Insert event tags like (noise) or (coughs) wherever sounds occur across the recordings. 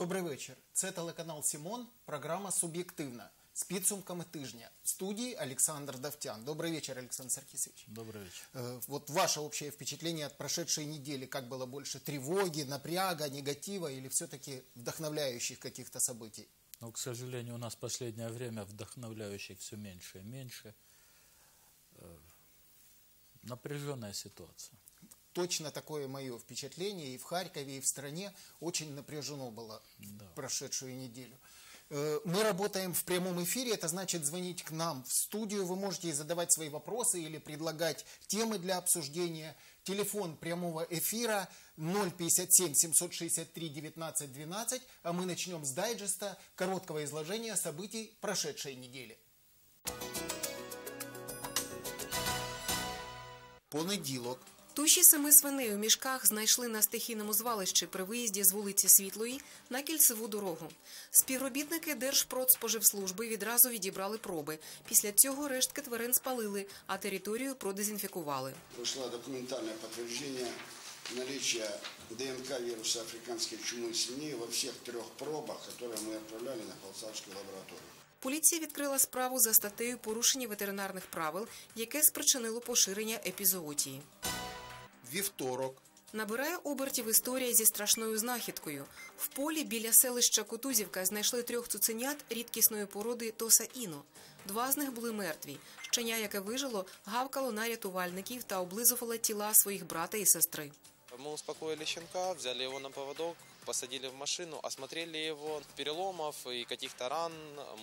Добрий вечір. Це телеканал Сімон, програма Суб'єктивна з підсумками тижня. В студии Александр Давтян. Добрый вечер, Александр Саркисович. Добрый вечер. Э, Вот ваше общее впечатление от прошедшей недели. Как было больше тревоги, напряга, негатива или все-таки вдохновляющих каких-то событий? Но, к сожалению, у нас в последнее время вдохновляющих все меньше и меньше. Э, Напряженная ситуация. Точно такое мое впечатление и в Харькове, и в стране очень напряжено было Да. прошедшую неделю. Э, Мы работаем в прямом эфире, это значит звонить к нам в студию. Вы можете задавать свои вопросы или предлагать темы для обсуждения. Телефон прямого эфира 057 763 19 12, а мы начнем с дайджеста короткого изложения событий прошедшей недели. Понеділок. Туші семи свиней у мішках знайшли на стихійному звалищі при виїзді з вулиці Світлої на кільцеву дорогу. Співробітники Держпродспоживслужби відразу відібрали проби. Після цього рештки тварин спалили, а територію продезінфікували. Пришло документальное подтверждение наличия ДНК вируса африканской чумы свиней во всех трех пробах, которые мы отправляли на Полсавскую лабораторию. Поліція відкрила справу за статтею порушення ветеринарних правил, яке спричинило поширення епізоотії. Вівторок. Набирає обертів історія зі страшною знахідкою. В полі біля селища Кутузівка знайшли трьох цуценят рідкісної породи Тоса Іно. Два з них були мертві. Щеня, яке вижило, гавкало на рятувальників та облизувало тіла своїх брата і сестри. Мы успокоили щенка, взяли его на поводок, посадили в машину, осмотрели его. Переломов и каких-то ран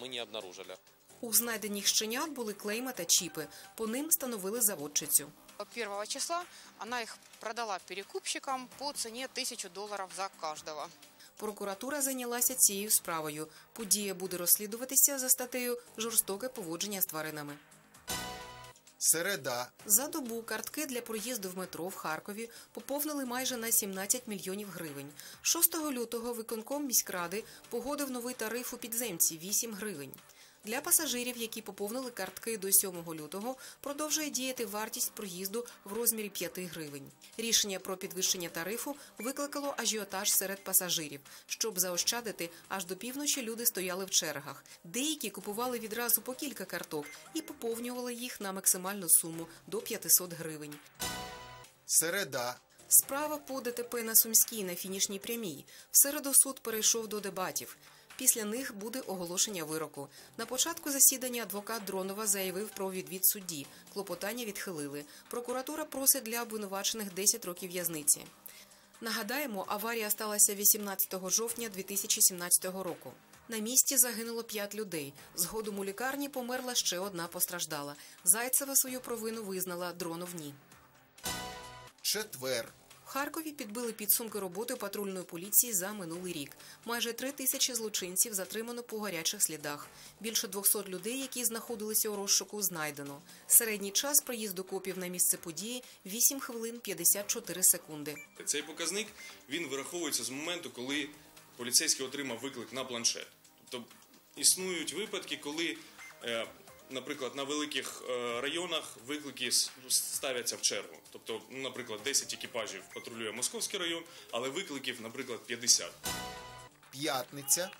мы не обнаружили. У знайдених щенят були клейма та чіпи. По ним встановили заводчицю. 1 числа она их продала перекупщикам по цене 1000 долларов за каждого. Прокуратура зайнялася цією справою. Подія буде розслідуватися за статтею жорстоке поводження з тваринами. Середа. За добу картки для проїзду в метро в Харкові поповнили майже на 17 мільйонів гривень. 6 лютого виконком міськради погодив новий тариф у підземці 8 гривень. Для пасажирів, які поповнили картки до 7 лютого, продовжує діяти вартість проїзду в розмірі 5 гривень. Рішення про підвищення тарифу викликало ажіотаж серед пасажирів. Щоб заощадити, аж до півночі люди стояли в чергах. Деякі купували відразу по кілька карток і поповнювали їх на максимальну суму до 500 гривень. Середа. Справа по ДТП на Сумській на фінішній прямій. В середу суд перейшов до дебатів. Після них буде оголошення вироку. На початку засідання адвокат Дронова заявив про відвід судді. Клопотання відхилили. Прокуратура просить для обвинувачених 10 років в'язниці. Нагадаємо, аварія сталася 18 жовтня 2017 року. На місці загинуло 5 людей. Згодом у лікарні померла ще одна постраждала. Зайцева свою провину визнала, Дронов ні. Четвер. Харкові підбили підсумки роботи патрульної поліції за минулий рік. Майже три тисячі злочинців затримано по гарячих слідах. Більше 200 людей, які знаходилися у розшуку, знайдено. Середній час приїзду копів на місце події 8 хвилин 54 секунди. Цей показник він вираховується з моменту, коли поліцейський отримав виклик на планшет. Тобто існують випадки, коли, е, наприклад, на великих е, районах виклики с- ставляться в чергу. Тобто, ну, наприклад, 10 екіпажів патрулює Московський район, але викликів, наприклад, 50. П'ятниця.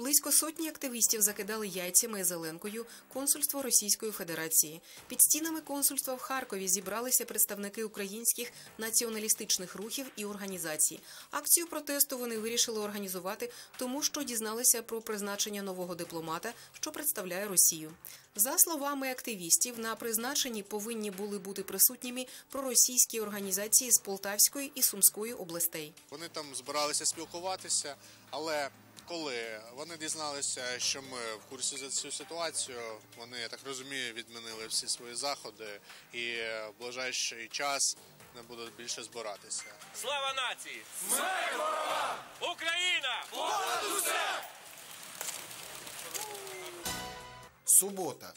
Близько сотні активістів закидали яйцями і зеленкою консульство Російської Федерації. Під стінами консульства в Харкові зібралися представники українських націоналістичних рухів і організацій. Акцію протесту вони вирішили організувати, тому що дізналися про призначення нового дипломата, що представляє Росію. За словами активістів, на призначенні повинні були бути присутніми проросійські організації з Полтавської і Сумської областей. Вони там збиралися спілкуватися, але коли вони дізналися, що ми в курсі за цю ситуацію, вони я так розумію, відмінили всі свої заходи і в ближайший час не будуть більше збиратися. Слава нації! Смерть ворогам! Україна! Субота.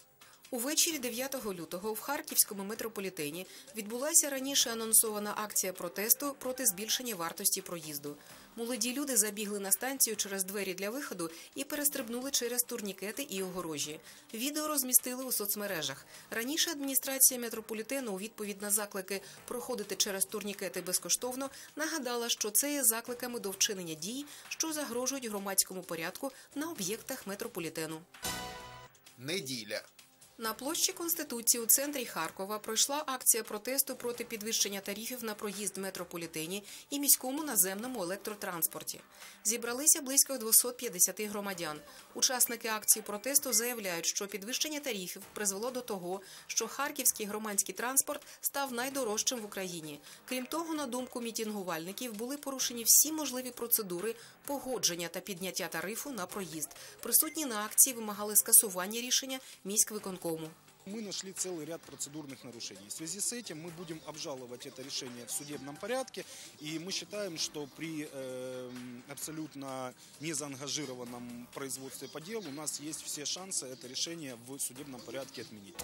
Увечері 9 лютого в Харківському метрополітені відбулася раніше анонсована акція протесту проти збільшення вартості проїзду. Молоді люди забігли на станцію через двері для виходу і перестрибнули через турнікети і огорожі. Відео розмістили у соцмережах. Раніше адміністрація метрополітену у відповідь на заклики проходити через турнікети безкоштовно нагадала, що це є закликами до вчинення дій, що загрожують громадському порядку на об'єктах метрополітену. Неділя. На площі Конституції у центрі Харкова пройшла акція протесту проти підвищення тарифів на проїзд в метрополітені і міському наземному електротранспорті. Зібралися близько 250 громадян. Учасники акції протесту заявляють, що підвищення тарифів призвело до того, що харківський громадський транспорт став найдорожчим в Україні. Крім того, на думку мітингувальників, були порушені всі можливі процедури погодження та підняття тарифу на проїзд. Присутні на акції вимагали скасування рішення міськвиконкому. Мы нашли целый ряд процедурных нарушений. В связи с этим мы будем обжаловать это решение в судебном порядке. И мы считаем, что при э, абсолютно незаангажированном производстве по делу у нас есть все шансы это решение в судебном порядке отменить.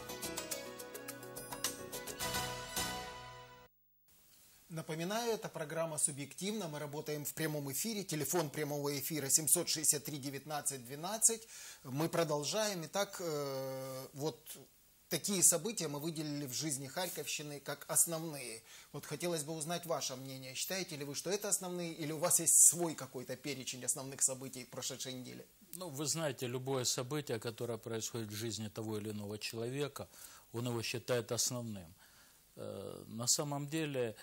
Напоминаю, это программа «Субъективно». Мы работаем в прямом эфире. Телефон прямого эфира 763-19-12. Мы продолжаем. Итак, э, вот такие события мы выделили в жизни Харьковщины как основные. Вот хотелось бы узнать ваше мнение. Считаете ли вы, что это основные, или у вас есть свой какой-то перечень основных событий прошедшей недели? Ну, вы знаете, любое событие, которое происходит в жизни того или иного человека, он его считает основным. Э, На самом деле,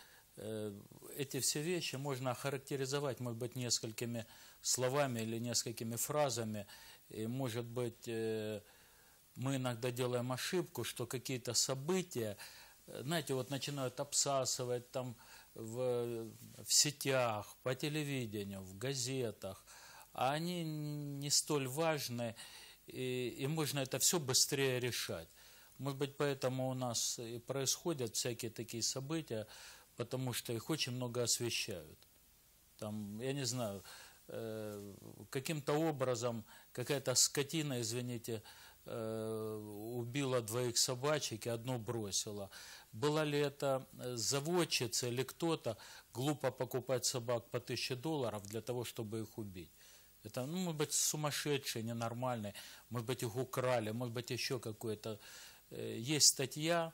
эти все вещи можно охарактеризовать, может быть, несколькими словами или несколькими фразами. И, может быть, э, мы иногда делаем ошибку, что какие-то события, э, знаете, вот начинают обсасывать там в, в сетях, по телевидению, в газетах, а они не столь важны, и, и можно это все быстрее решать. Может быть, поэтому у нас и происходят всякие такие события, потому что их очень много освещают. Там, я не знаю, э, каким-то образом какая-то скотина, извините, э, убила двоих собачек и одну бросила. Была ли это э, заводчица или кто-то глупо покупать собак по тысяче долларов для того, чтобы их убить? Это, ну, может быть, сумасшедшие, ненормальные, может быть, их украли, может быть, еще какое-то. Есть статья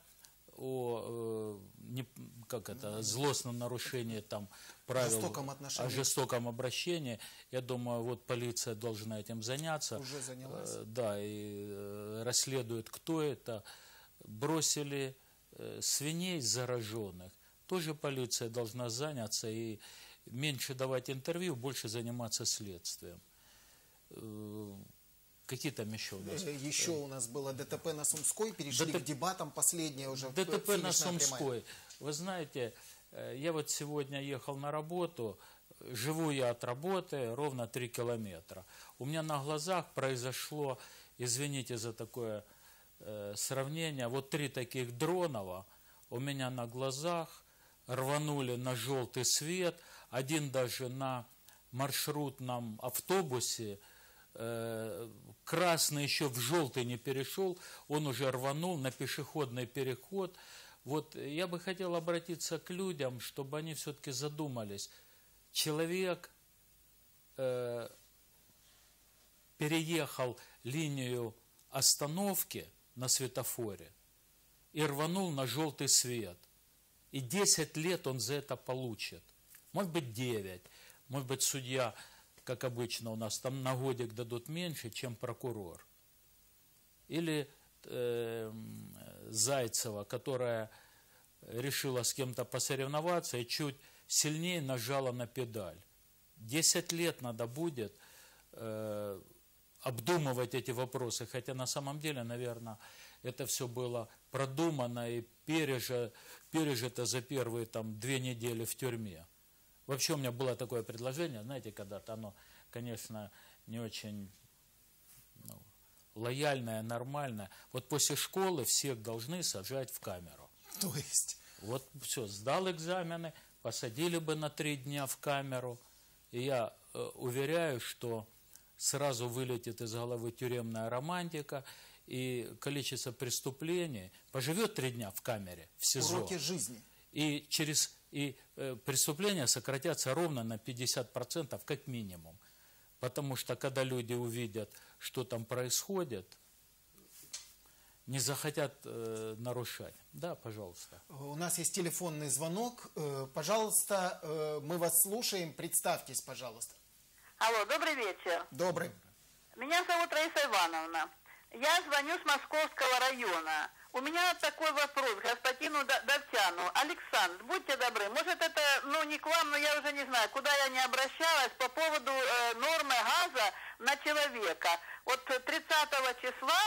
о э, не- как это, злостном нарушении там, правил Жестоком отношении. о жестоком обращении. Я думаю, вот полиция должна этим заняться. Уже занялась. Э, Да, и э, расследует, кто это. Бросили свиней зараженных. Тоже полиция должна заняться и меньше давать интервью, больше заниматься следствием. Э, Какие там еще у нас? Э, Еще у нас было ДТП на Сумской, перешли ДТП к дебатам, последнее уже. ДТП на финишная прямая. Сумской. Вы знаете, э, я вот сегодня ехал на работу, живу я от работы ровно 3 километра. У меня на глазах произошло, извините за такое э, сравнение, вот три таких дронова у меня на глазах рванули на желтый свет, один даже на маршрутном автобусе, э, красный еще в желтый не перешел, он уже рванул на пешеходный переход. Вот я бы хотел обратиться к людям, чтобы они все-таки задумались. Человек э, переехал линию остановки на светофоре и рванул на желтый свет. И 10 лет он за это получит. Может быть 9. Может быть судья, как обычно у нас, там на годик дадут меньше, чем прокурор. Или э, Зайцева, которая решила с кем-то посоревноваться и чуть сильнее нажала на педаль. 10 лет надо будет э, обдумывать эти вопросы, хотя на самом деле, наверное, это все было продумано и пережи- пережито за первые там две недели в тюрьме. Вообще у меня было такое предложение, знаете, когда-то оно, конечно, не очень ну, лояльное, нормальное. Вот после школы всех должны сажать в камеру. То есть, Вот все, сдал экзамены, посадили бы на три дня в камеру. И я э, уверяю, что сразу вылетит из головы тюремная романтика, и количество преступлений, поживет три дня в камере, в СИЗО. Уроки жизни. И через и э, преступления сократятся ровно на 50% как минимум. Потому что когда люди увидят, что там происходит, не захотят э, нарушать. Да, пожалуйста. У нас есть телефонный звонок. Э, Пожалуйста, э, мы вас слушаем. Представьтесь, пожалуйста. Алло, добрый вечер. Добрый. Меня зовут Раиса Ивановна. Я звоню с Московского района. У меня такой вопрос господину Д- Давтяну. Александр, будьте добры, может это, ну не к вам, но я уже не знаю, куда я не обращалась по поводу э, нормы газа на человека. Вот 30 числа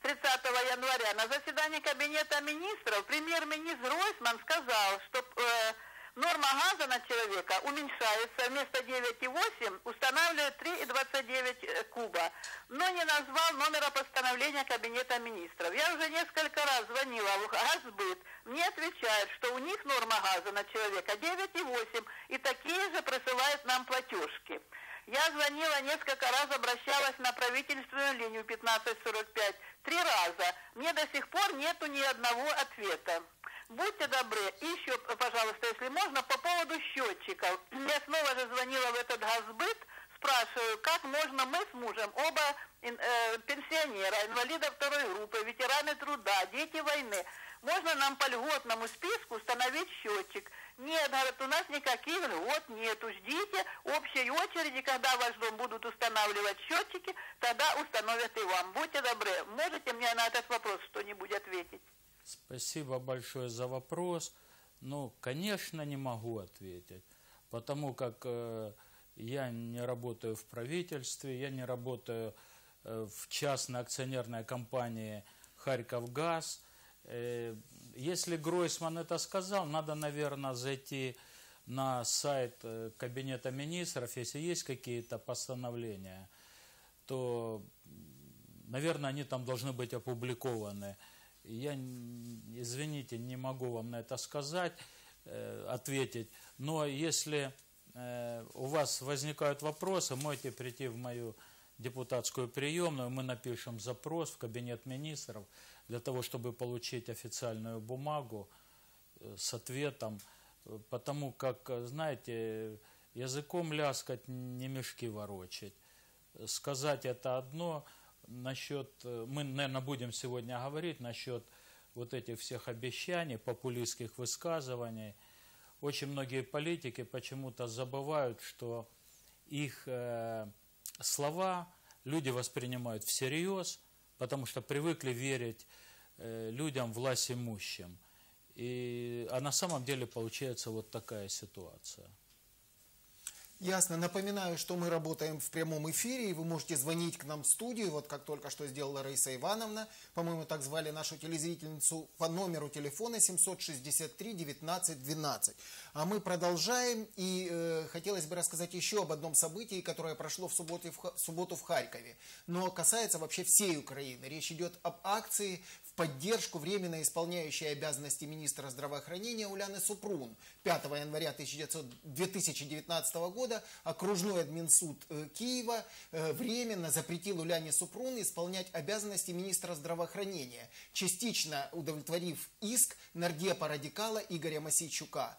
30 января на заседании Кабинета министров премьер-министр Гройсман сказал, что э, норма газа на человека уменьшается, вместо 9,8 устанавливает 3,29 куба, но не назвал номера постановления Кабинета министров. Я уже несколько раз звонила в Газбыт, мне отвечают, что у них норма газа на человека 9,8 и такие же присылают нам платежки. Я звонила несколько раз, обращалась на правительственную линию 1545. Три раза. Мне до сих пор нету ни одного ответа. Будьте добры, еще, пожалуйста, если можно, по поводу счетчиков. Я снова же звонила в этот газбыт, спрашиваю, как можно мы с мужем, оба э, пенсионера, инвалида второй группы, ветераны труда, дети войны, можно нам по льготному списку установить счетчик? Нет, говорят, у нас никаких льгот нету. Ждите общей очереди, когда в ваш дом будут устанавливать счетчики, тогда установят и вам. Будьте добры, можете мне на этот вопрос что-нибудь ответить? Спасибо большое за вопрос. Ну, конечно, не могу ответить, потому как э, я не работаю в правительстве, я не работаю э, в частной акционерной компании «Харьковгаз». Э, если Гройсман это сказал, надо, наверное, зайти на сайт Кабинета министров, если есть какие-то постановления, то, наверное, они там должны быть опубликованы. Я, извините, не могу вам на это сказать, э, ответить. Но если э, у вас возникают вопросы, можете прийти в мою депутатскую приемную, мы напишем запрос в кабинет министров для того, чтобы получить официальную бумагу э, с ответом, потому как, знаете, языком ляскать, не мешки ворочать. Сказать это одно – насчет, мы, наверное, будем сегодня говорить насчет вот этих всех обещаний, популистских высказываний. Очень многие политики почему-то забывают, что их э, слова люди воспринимают всерьез, потому что привыкли верить э, людям власть имущим. И, а на самом деле получается вот такая ситуация. Ясно. Напоминаю, что мы работаем в прямом эфире, и вы можете звонить к нам в студию, вот как только что сделала Раиса Ивановна, по-моему, так звали нашу телезрительницу, по номеру телефона 763 19 12. А мы продолжаем, и э, хотелось бы рассказать еще об одном событии, которое прошло в субботу в, в субботу в Харькове, но касается вообще всей Украины. Речь идет об акции в поддержку временно исполняющей обязанности министра здравоохранения Уляны Супрун. 5 января 2019 года окружной админсуд э, Киева э, временно запретил Уляне Супрун исполнять обязанности министра здравоохранения, частично удовлетворив иск нардепа радикала Игоря Масейчука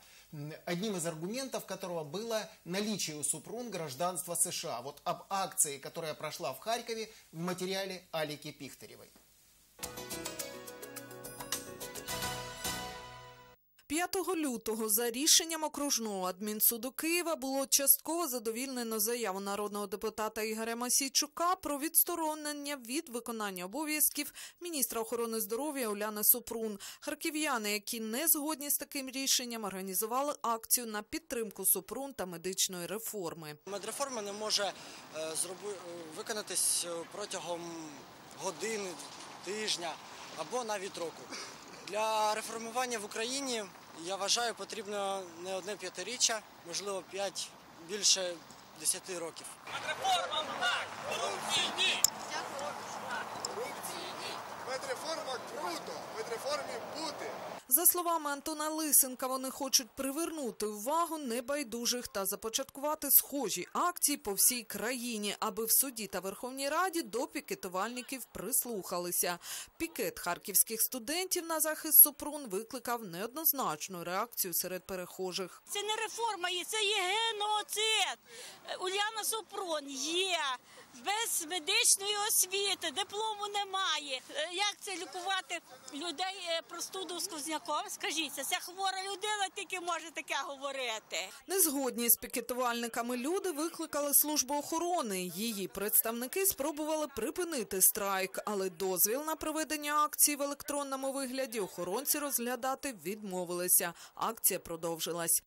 одним из аргументов которого было наличие у Супрун гражданства США. Вот об акции, которая прошла в Харькове в материале Алики Пихтаревой. 5 лютого за рішенням окружного адмінсуду Києва було частково задовільнено заяву народного депутата Ігоря Масійчука про відсторонення від виконання обов'язків міністра охорони здоров'я Уляни Супрун. Харків'яни, які не згодні з таким рішенням, організували акцію на підтримку Супрун та медичної реформи. Медреформа не може е, виконатись протягом години, тижня або навіть року. Для реформування в Україні я вважаю потрібно не одне п'ятиріччя, можливо, п'ять більше десяти років. Медреформам так! Корупції ні! Корупції ні! Медреформа круто! Медреформі бути! За словами Антона Лисенка, вони хочуть привернути увагу небайдужих та започаткувати схожі акції по всій країні, аби в суді та Верховній Раді до пікетувальників прислухалися. Пікет харківських студентів на захист Супрун викликав неоднозначну реакцію серед перехожих. Це не реформа, це є геноцид. Уляна Супрун є без медичної освіти, диплому немає. Е, Як це лікувати людей е, простуду сквозняком? Скажіть, це хвора людина тільки може таке говорити. Незгодні з пікетувальниками люди викликали службу охорони. Її представники спробували припинити страйк, але дозвіл на проведення акції в електронному вигляді охоронці розглядати відмовилися. Акція продовжилась.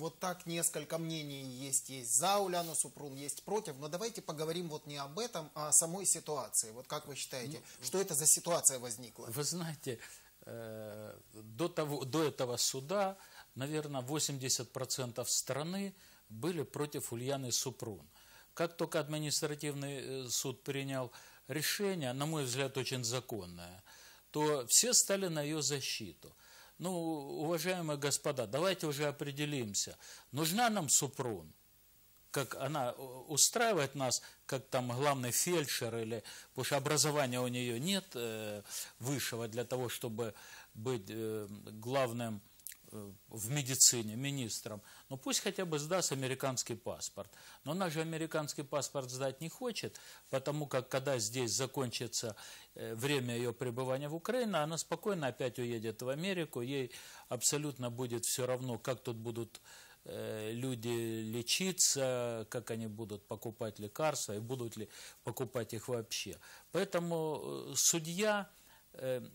Вот так несколько мнений есть. Есть за Уляну Супрун, есть против. Но давайте поговорим вот не об этом, а о самой ситуации. Вот как вы считаете, что это за ситуация возникла? Вы знаете, э, до, того, до этого суда, наверное, 80% страны были против Ульяны Супрун. Как только административный э, суд принял решение, на мой взгляд, очень законное, то все стали на ее защиту. Ну, уважаемые господа, давайте уже определимся, нужна нам Супрун, как она э, устраивает нас, как там главный фельдшер, или, потому что образования у нее нет э, высшего для того, чтобы быть э, главным в медицине, министром. Ну пусть хотя бы сдаст американский паспорт. Но она же американский паспорт сдать не хочет, потому как когда здесь закончится э, время ее пребывания в Украине, она спокойно опять уедет в Америку. Ей абсолютно будет все равно, как тут будут э, люди лечиться, как они будут покупать лекарства и будут ли покупать их вообще. Поэтому э, судья, э,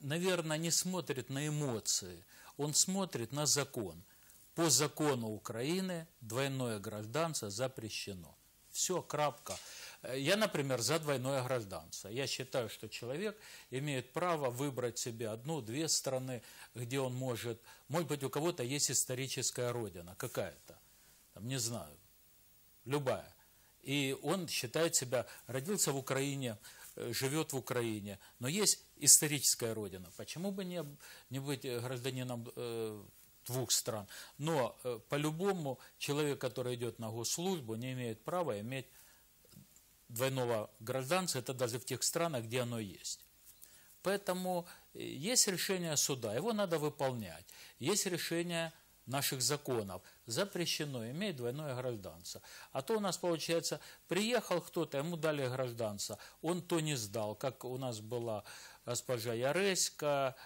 наверное, не смотрит на эмоции, он смотрит на закон. По закону Украины двойное гражданство запрещено. Все, крапка. Я, например, за двойное гражданство. Я считаю, что человек имеет право выбрать себе одну-две страны, где он может... Может быть, у кого-то есть историческая родина какая-то. Там, не знаю. Любая. И он считает себя... Родился в Украине, живет в Украине. Но есть историческая родина. Почему бы не, не быть э, гражданином э, двух стран? Но э, по-любому человек, который идет на госслужбу, не имеет права иметь двойного гражданства, это даже в тех странах, где оно есть. Поэтому э, есть решение суда, его надо выполнять. Есть решение наших законов. Запрещено иметь двойное гражданство. А то у нас получается, приехал кто-то, ему дали гражданство, он то не сдал, как у нас была госпожа Яреська,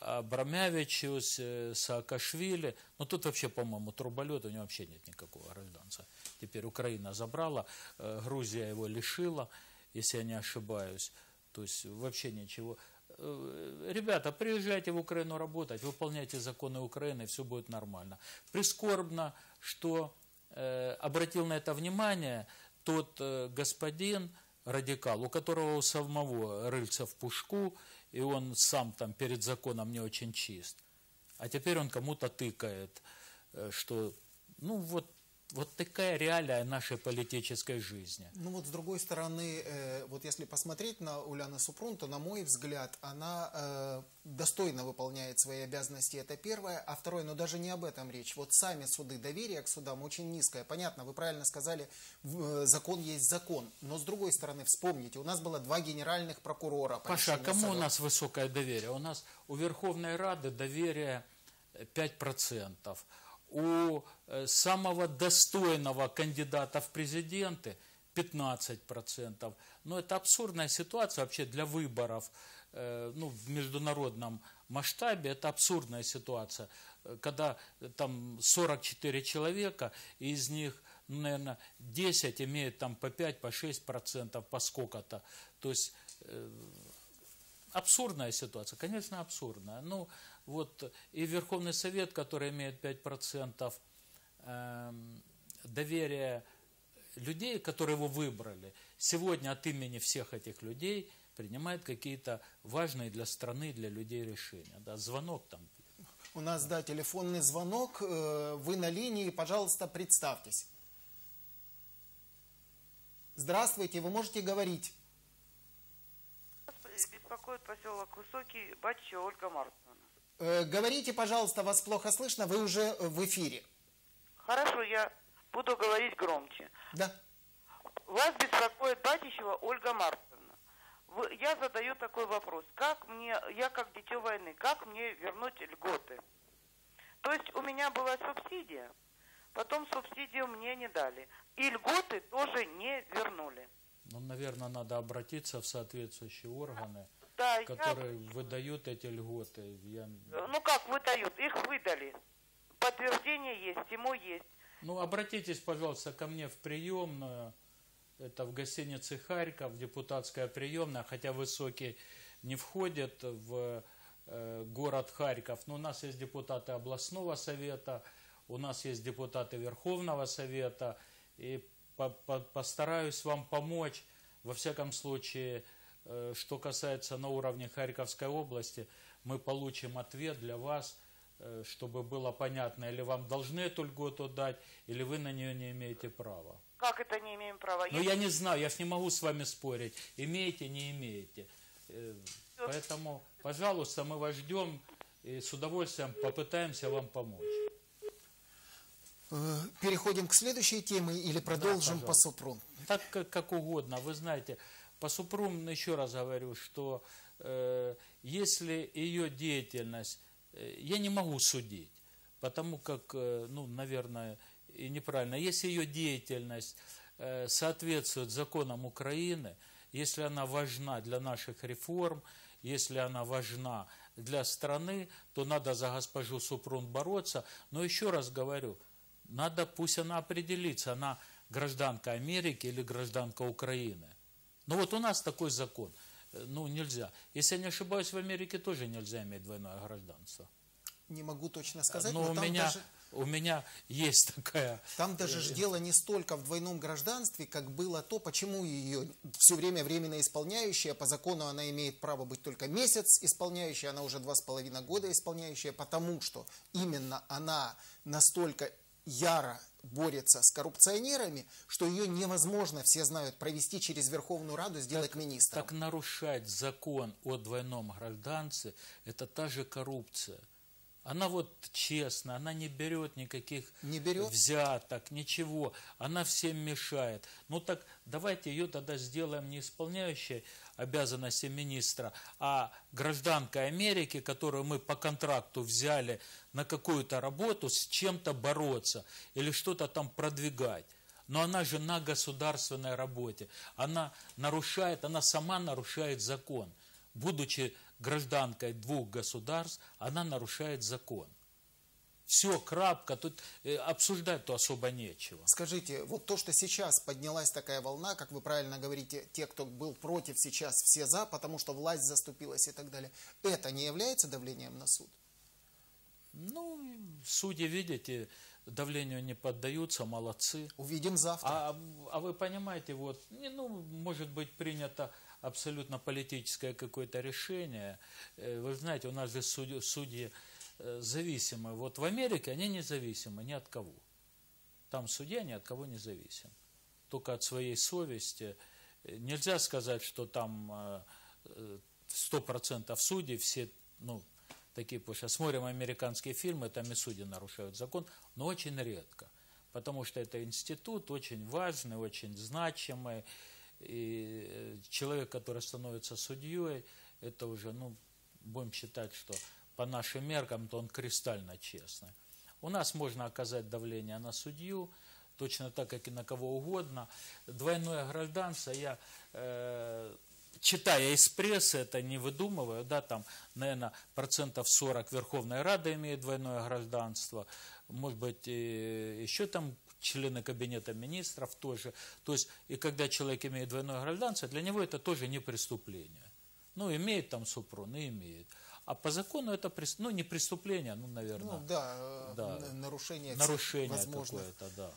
Абрамявичус, э, Саакашвили. Но тут вообще, по-моему, труболет, у него вообще нет никакого гражданства. Теперь Украина забрала, э, Грузия его лишила, если я не ошибаюсь. То есть вообще ничего. Э, Ребята, приезжайте в Украину работать, выполняйте законы Украины, все будет нормально. Прискорбно, что э, обратил на это внимание тот э, господин, радикал, у которого у самого рыльца в пушку, и он сам там перед законом не очень чист. А теперь он кому-то тыкает, что, ну вот, вот такая реалия нашей политической жизни. Ну вот с другой стороны, э, вот если посмотреть на Уляну Супрун, то на мой взгляд, она э, достойно выполняет свои обязанности, это первое. А второе, но даже не об этом речь. Вот сами суды, доверие к судам очень низкое. Понятно, вы правильно сказали, э, закон есть закон. Но с другой стороны, вспомните, у нас было два генеральных прокурора. Паша, а кому у суда. нас высокое доверие? У нас у Верховной Рады доверие э, 5%. У э, самого достойного кандидата в президенты 15%. Но это абсурдная ситуация вообще для выборов э, ну, в международном масштабе. Это абсурдная ситуация, э, когда там 44 человека, из них, ну, наверное, 10 имеют там по 5, по 6%, по сколько-то. То есть абсурдная ситуация, конечно, абсурдная. Ну, вот и Верховный Совет, который имеет 5% эм, доверия людей, которые его выбрали, сегодня от имени всех этих людей принимает какие-то важные для страны, для людей решения. Да, звонок там. У нас, да, телефонный звонок. Э, Вы на линии, пожалуйста, представьтесь. Здравствуйте, вы можете говорить. беспокоит поселок Высокий, батюшка Ольга Марковна. Э, говорите, пожалуйста, вас плохо слышно, вы уже в эфире. Хорошо, я буду говорить громче. Да. Вас беспокоит Батищева Ольга Марковна. Я задаю такой вопрос. Как мне, я как дитё войны, как мне вернуть льготы? То есть у меня была субсидия, потом субсидию мне не дали. И льготы тоже не вернули. Ну, наверное, надо обратиться в соответствующие органы, Да, я- которые выдают эти льготы. Я... Ну как выдают? Их выдали. Подтверждение есть, ему есть. Ну, обратитесь, пожалуйста, ко мне в приемную. Это в гостинице Харьков, депутатская приемная, хотя Высокий не входит в э, город Харьков. Но у нас есть депутаты областного совета, у нас есть депутаты Верховного совета. И по- по- постараюсь вам помочь. Во всяком случае, что касается на уровне Харьковской области, мы получим ответ для вас, э, чтобы было понятно, или вам должны эту льготу дать, или вы на нее не имеете права. Как это не имеем права? Но Ну, я не знаю, я ж не могу с вами спорить, имеете, не имеете. Э, Поэтому, пожалуйста, мы вас ждем и с удовольствием попытаемся вам помочь. Э, Переходим к следующей теме или продолжим Да, по. Супрун? Так как, как угодно. Вы знаете, по Супрун еще раз говорю, что э, если ее деятельность, э, я не могу судить, потому как, э, ну, наверное, и неправильно. Если ее деятельность э, соответствует законам Украины, если она важна для наших реформ, если она важна для страны, то надо за госпожу Супрун бороться. Но еще раз говорю, надо, пусть она определится, она гражданка Америки или гражданка Украины. Ну вот у нас такой закон. Э, Ну, нельзя. Если я не ошибаюсь, в Америке тоже нельзя иметь двойное гражданство. Не могу точно сказать, но но, у меня, даже... у меня есть такая... Там даже ж э, дело не столько в двойном гражданстве, как было то, почему ее все время временно исполняющая, по закону она имеет право быть только месяц исполняющая, она уже два с половиной года исполняющая, потому что именно она настолько яро борется с коррупционерами, что ее невозможно, все знают, провести через Верховную Раду, сделать министром. Так нарушать закон о двойном гражданстве – это та же коррупция. Она вот честно, она не берет никаких Не берет? взяток, ничего. Она всем мешает. Ну так давайте ее тогда сделаем не исполняющей обязанности министра, а гражданкой Америки, которую мы по контракту взяли на какую-то работу, с чем-то бороться или что-то там продвигать. Но она же на государственной работе. Она нарушает, она сама нарушает закон. Будучи гражданкой двух государств, она нарушает закон. Все, крапка, тут э, обсуждать-то особо нечего. Скажите, вот то, что сейчас поднялась такая волна, как вы правильно говорите, те, кто был против, сейчас все за, потому что власть заступилась и так далее, это не является давлением на суд? Ну, судьи, видите, давлению не поддаются, молодцы. Увидим завтра. А, а вы понимаете, вот, ну, может быть принято абсолютно политическое какое-то решение. Э, Вы знаете, у нас же судьи, судьи э, зависимы. Вот в Америке они независимы ни от кого. Там судья ни от кого не зависим. Только от своей совести. Э, Нельзя сказать, что там э, э, сто процентов судей все, ну, такие, потому что смотрим американские фильмы, там и судьи нарушают закон, но очень редко. Потому что это институт очень важный, очень значимый. И э, человек, который становится судьей, это уже, ну, будем считать, что по нашим меркам, то он кристально честный. У нас можно оказать давление на судью, точно так, как и на кого угодно. Двойное гражданство, я, э, читая из прессы, это не выдумываю, да, там, наверное, процентов 40 Верховная Рада имеет двойное гражданство, может быть, еще там члены кабинета министров тоже. То есть, и когда человек имеет двойное гражданство, для него это тоже не преступление. Ну, имеет там Супрун, и имеет. А по закону это, ну, не преступление, ну, наверное. Ну да, да. нарушение Нарушение какое-то, да.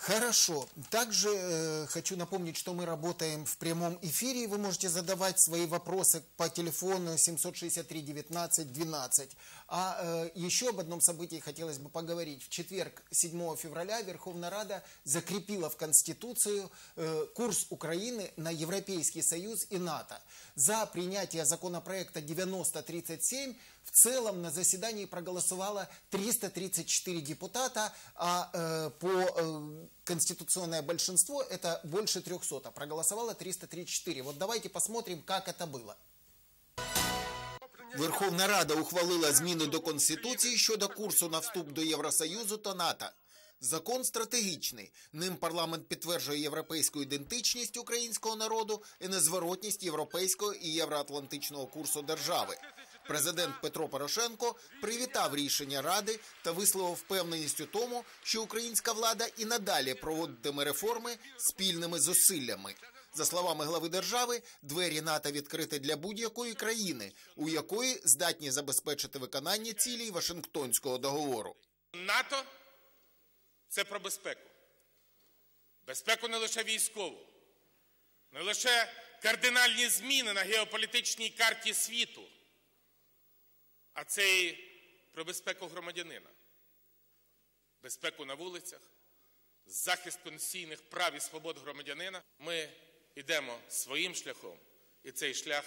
Хорошо. Также э, хочу напомнить, что мы работаем в прямом эфире. Вы можете задавать свои вопросы по телефону 763 19 12. А э, еще об одном событии хотелось бы поговорить. В четверг, 7 февраля, Верховная Рада закрепила в Конституцию э, курс Украины на Европейский Союз и НАТО. За принятие законопроекта 9037 в целом на заседании проголосовало 334 депутата, а э, по э, конституционное большинство это больше 300, а проголосовало 334. Вот давайте посмотрим, как это было. Верховна Рада ухвалила зміни до Конституції щодо курсу на вступ до Євросоюзу та НАТО. Закон стратегічний. Ним парламент підтверджує європейську ідентичність українського народу і незворотність європейського і євроатлантичного курсу держави. Президент Петро Порошенко привітав рішення Ради та висловив впевненість у тому, що українська влада і надалі проводитиме реформи спільними зусиллями. За словами глави держави, двері НАТО відкриті для будь-якої країни, у якої здатні забезпечити виконання цілей Вашингтонського договору. НАТО це про безпеку. Безпеку не лише військову, не лише кардинальні зміни на геополітичній карті світу, а це і про безпеку громадянина, безпеку на вулицях, захист конституційних прав і свобод громадянина. Ми йдемо своїм шляхом, і цей шлях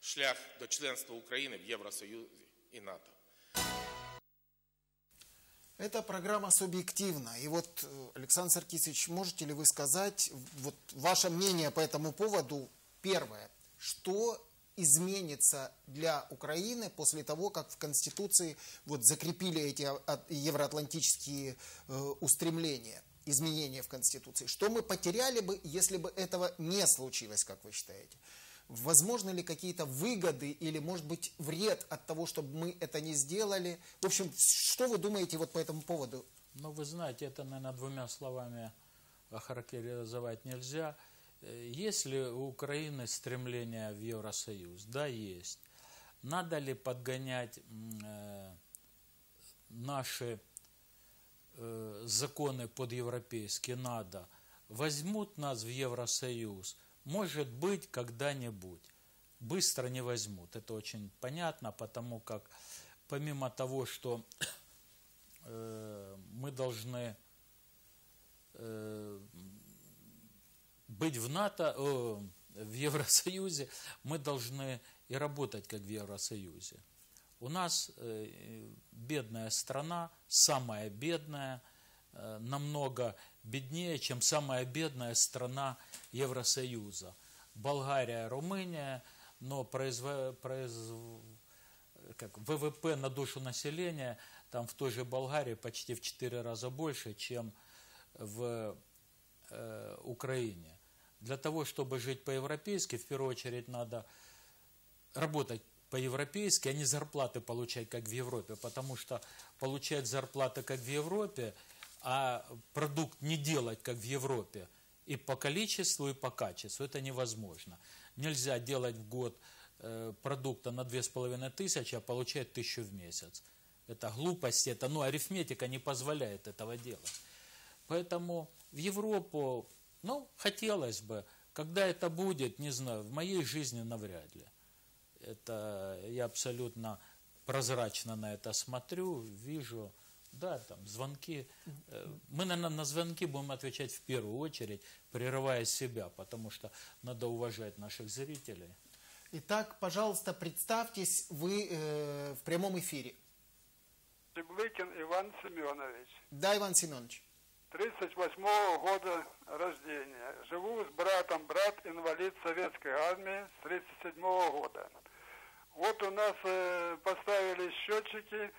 шлях до членства України в Євросоюзі і НАТО. Эта программа субъективна. И вот, э, Александр Саркисович, можете ли вы сказать вот ваше мнение по этому поводу? Первое. Что изменится для Украины после того, как в Конституции вот закрепили эти а- евроатлантические э, устремления, Изменения в Конституции? Что мы потеряли бы, если бы этого не случилось, как вы считаете? Возможно ли какие-то выгоды или, может быть, вред от того, чтобы мы это не сделали? В общем, что вы думаете вот по этому поводу? Ну, вы знаете, это, наверное, двумя словами охарактеризовать нельзя. Э, Есть ли у Украины стремление в Евросоюз? Да, есть. Надо ли подгонять э, наши э, законы под европейские? Надо. Возьмут нас в Евросоюз? Может быть, когда-нибудь. Быстро не возьмут. Это очень понятно, потому как помимо того, что э, мы должны э, быть в НАТО, э, в Евросоюзе, мы должны и работать как в Евросоюзе. У нас э, бедная страна, самая бедная, э, намного беднее, чем самая бедная страна Евросоюза. Болгария, Румыния, но произво- произв- как, ВВП на душу населения там в той же Болгарии почти в 4 раза больше, чем в э, Украине. Для того, чтобы жить по-европейски, в первую очередь надо работать по-европейски, а не зарплаты получать, как в Европе. Потому что получать зарплаты, как в Европе, а продукт не делать, как в Европе, и по количеству, и по качеству, это невозможно. Нельзя делать в год э, продукта на 2500 тысячи, а получать тысячу в месяц. Это глупость, это, ну, арифметика не позволяет этого делать. Поэтому в Европу, ну, хотелось бы, когда это будет, не знаю, в моей жизни навряд ли. Это я абсолютно прозрачно на это смотрю, вижу, да, там звонки. Э, Мы, наверное, на звонки будем отвечать в первую очередь, прерывая себя, потому что надо уважать наших зрителей. Итак, пожалуйста, представьтесь, вы э, в прямом эфире. Цыблыкин Иван Семенович. Да, Иван Семенович. 38 года рождения. Живу с братом. Брат инвалид советской армии с 37 года. Вот у нас э, поставили счетчики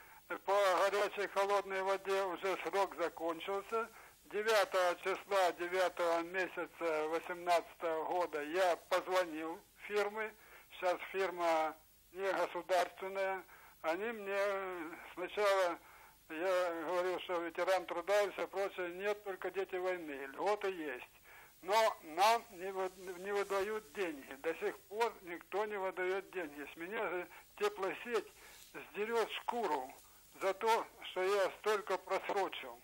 по горячей холодной воде. Уже срок закончился. 9 числа 9 месяца 18 года я позвонил фирмы. Сейчас фирма не государственная. Они мне сначала я говорил, что ветеран труда и все прочее, нет, только дети войны, льготы есть. Но нам не, не выдают деньги. До сих пор никто не выдает деньги. С меня же теплосеть сдерет шкуру за то, что я столько просрочил.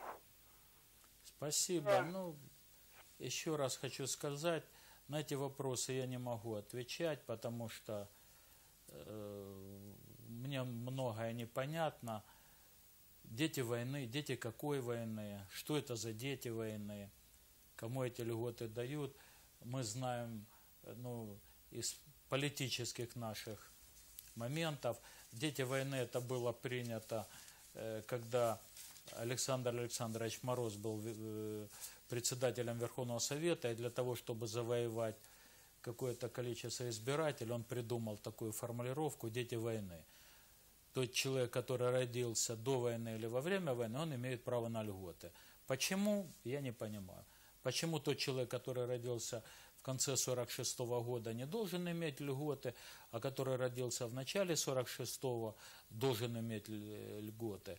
Спасибо. Да. Ну, еще раз хочу сказать, на эти вопросы я не могу отвечать, потому что э, мне многое непонятно. Дети войны, дети какой войны, что это за дети войны, кому эти льготы дают. Мы знаем ну, из политических наших моментов. Дети войны это было принято, э, когда Александр Александрович Мороз был э, председателем Верховного Совета, и для того, чтобы завоевать какое-то количество избирателей, он придумал такую формулировку «дети войны». Тот человек, который родился до войны или во время войны, он имеет право на льготы. Почему, я не понимаю. Почему тот человек, который родился в конце 46 -го года, не должен иметь льготы, а который родился в начале 46 должен иметь льготы.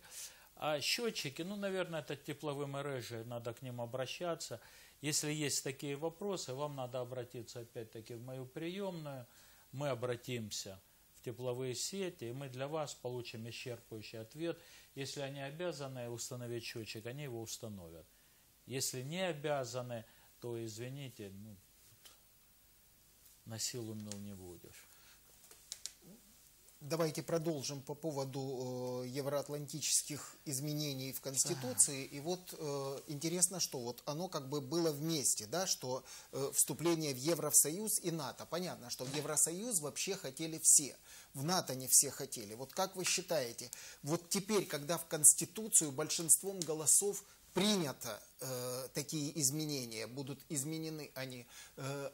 А счетчики, ну, наверное, это тепловые мережи, надо к ним обращаться. Если есть такие вопросы, вам надо обратиться опять-таки в мою приемную. Мы обратимся в тепловые сети, и мы для вас получим исчерпывающий ответ. Если они обязаны установить счетчик, они его установят. Если не обязаны, то, извините, ну, на силу мил не будешь. Давайте продолжим по поводу э, евроатлантических изменений в Конституции. И вот э, интересно, что вот оно как бы было вместе, да, что э, вступление в Евросоюз и НАТО. Понятно, что в Евросоюз вообще хотели все, в НАТО не все хотели. Вот как вы считаете, вот теперь, когда в Конституцию большинством голосов принято э, такие изменения, будут изменены они, э,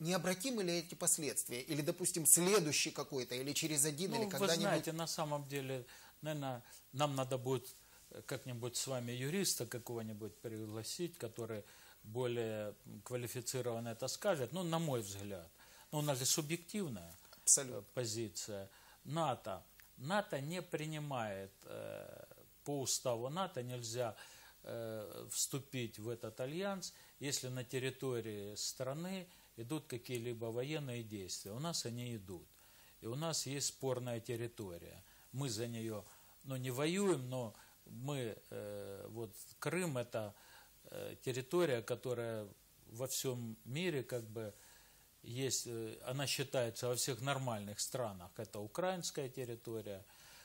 необратимы ли эти последствия? Или, допустим, следующий какой-то, или через один, ну, или когда-нибудь? Вы знаете, на самом деле, наверное, нам надо будет как-нибудь с вами юриста какого-нибудь пригласить, который более квалифицированно это скажет. Ну, на мой взгляд. Ну, у нас же субъективная Абсолютно. позиция. НАТО. НАТО не принимает, э, по уставу НАТО нельзя э, вступить в этот альянс, если на территории страны идут какие-либо военные действия. У нас они идут. И у нас есть спорная территория. Мы за нее, ну, не воюем, но мы, э, вот Крым это э, территория, которая во всем мире как бы есть, э, она считается во всех нормальных странах. Это украинская территория,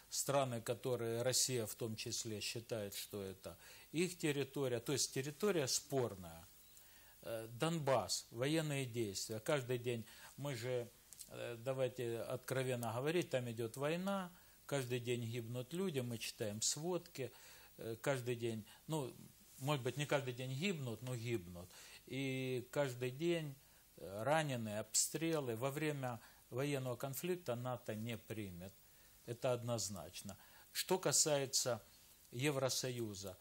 страны, которые Россия в том числе считает, что это их территория, то есть территория спорная. Э, Донбасс, военные действия. Каждый день мы же, э, давайте откровенно говорить, там идет война, каждый день гибнут люди, мы читаем сводки, э, каждый день, ну, может быть, не каждый день гибнут, но гибнут. И каждый день раненые, обстрелы. Во время военного конфликта НАТО не примет. Это однозначно. Что касается Евросоюза,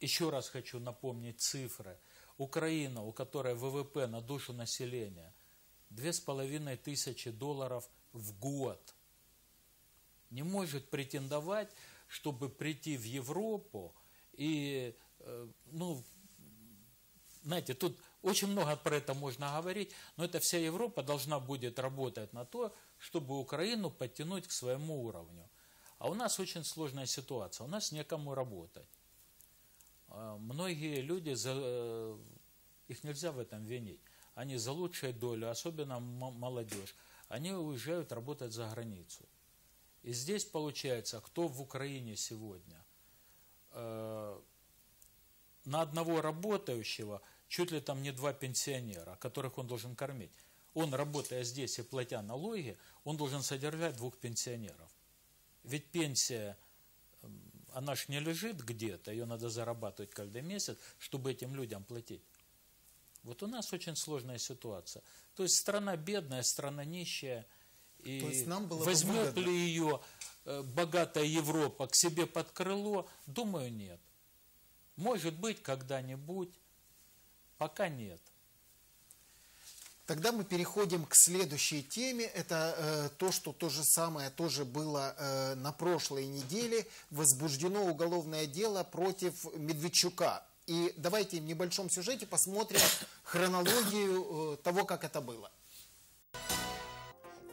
еще раз хочу напомнить цифры. Украина, у которой ВВП на душу населения две с половиной тысячи долларов в год, не может претендовать, чтобы прийти в Европу и, э, ну, знаете, тут очень много про это можно говорить, но эта вся Европа должна будет работать на то, чтобы Украину подтянуть к своему уровню. А у нас очень сложная ситуация, у нас некому работать. А, многие люди, э, их нельзя в этом винить, они за лучшую долю, особенно молодежь, они уезжают работать за границу. И здесь получается, кто в Украине сегодня? Э, на одного работающего чуть ли там не два пенсионера, которых он должен кормить. Он, работая здесь и платя налоги, он должен содержать двух пенсионеров. Ведь пенсия она ж не лежит где-то, ее надо зарабатывать каждый месяц, чтобы этим людям платить. Вот у нас очень сложная ситуация. То есть страна бедная, страна нищая. И нам было возьмет ли ее э, богатая Европа к себе под крыло? Думаю, нет. Может быть, когда-нибудь. Пока нет. Тогда мы переходим к следующей теме. Это э, то, что то же самое тоже было э, на прошлой неделе. Возбуждено уголовное дело против Медведчука. И давайте в небольшом сюжете посмотрим хронологию э, того, как это было.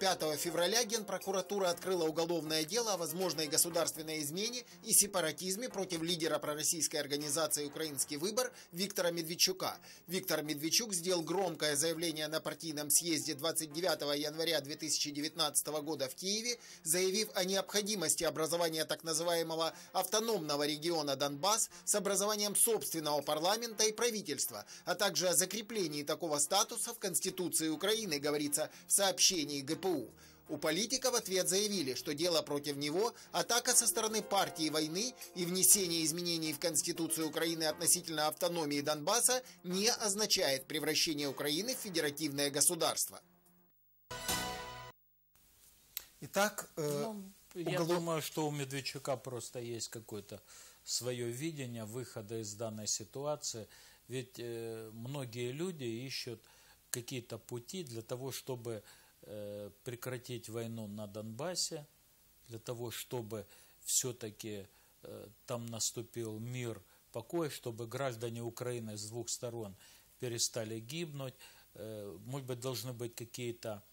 5 февраля Генпрокуратура открыла уголовное дело о возможной государственной измене и сепаратизме против лидера пророссийской организации «Украинский выбор» Виктора Медведчука. Виктор Медведчук сделал громкое заявление на партийном съезде 29 января 2019 года в Киеве, заявив о необходимости образования так называемого автономного региона Донбасс с образованием собственного парламента и правительства, а также о закреплении такого статуса в Конституции Украины, говорится в сообщении ГПУ. У политика в ответ заявили, что дело против него – атака со стороны партии войны и внесение изменений в Конституцию Украины относительно автономии Донбасса не означает превращение Украины в федеративное государство. Итак, э, Ну, я уголов- думаю, что у Медведчука просто есть какое-то свое видение выхода из данной ситуации. Ведь э, многие люди ищут какие-то пути для того, чтобы прекратить войну на Донбассе, для того, чтобы все-таки э, там наступил мир, покой, чтобы граждане Украины с двух сторон перестали гибнуть. Э, может быть, должны быть какие-то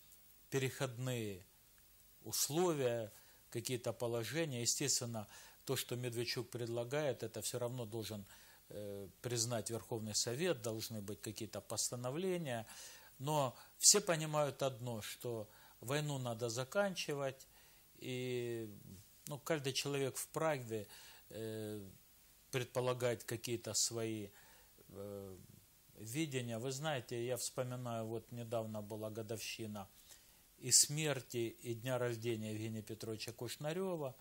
переходные условия, какие-то положения. Естественно, то, что Медведчук предлагает, это все равно должен э, признать Верховный Совет, должны быть какие-то постановления. Но все понимают одно, что войну надо заканчивать, и ну, каждый человек вправе э, предполагать какие-то свои э, видения. Вы знаете, я вспоминаю, вот недавно была годовщина и смерти, и дня рождения Евгения Петровича Кушнарева,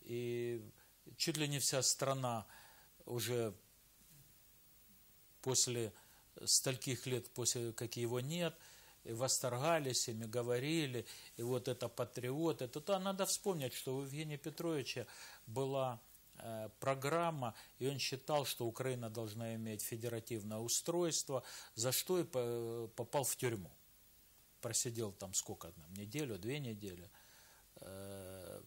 и чуть ли не вся страна уже после стольких лет, после как его нет, и восторгались ими, говорили, и вот это патриот, это то, надо вспомнить, что у Евгения Петровича была э, программа, и он считал, что Украина должна иметь федеративное устройство, за что и по- попал в тюрьму. Просидел там сколько там, неделю, две недели. Э,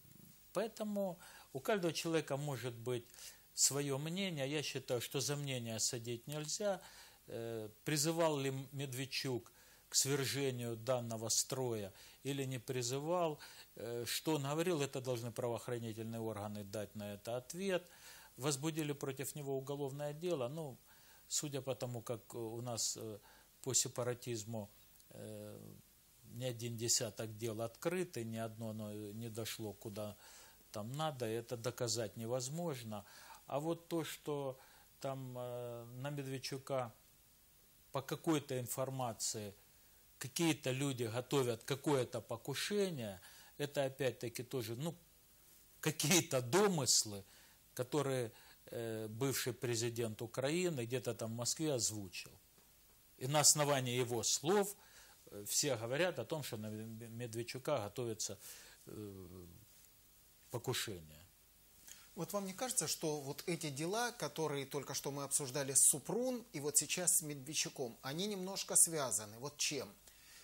Поэтому у каждого человека может быть свое мнение. Я считаю, что за мнение садить нельзя. Э, Призывал ли Медведчук к свержению данного строя или не призывал, Э, что он говорил, это должны правоохранительные органы дать на это ответ. Возбудили против него уголовное дело. Ну, судя по тому, как у нас э, по сепаратизму не один десяток дел открыты, ни одно оно не дошло куда там надо, это доказать невозможно. А вот то, что там на Медведчука по какой-то информации какие-то люди готовят какое-то покушение, это опять-таки тоже, ну, какие-то домыслы, которые э, бывший президент Украины где-то там в Москве озвучил. И на основании его слов э, все говорят о том, что на Медведчука готовится э, покушение. Вот вам не кажется, что вот эти дела, которые только что мы обсуждали с Супрун и вот сейчас с Медведчуком, они немножко связаны? Вот чем?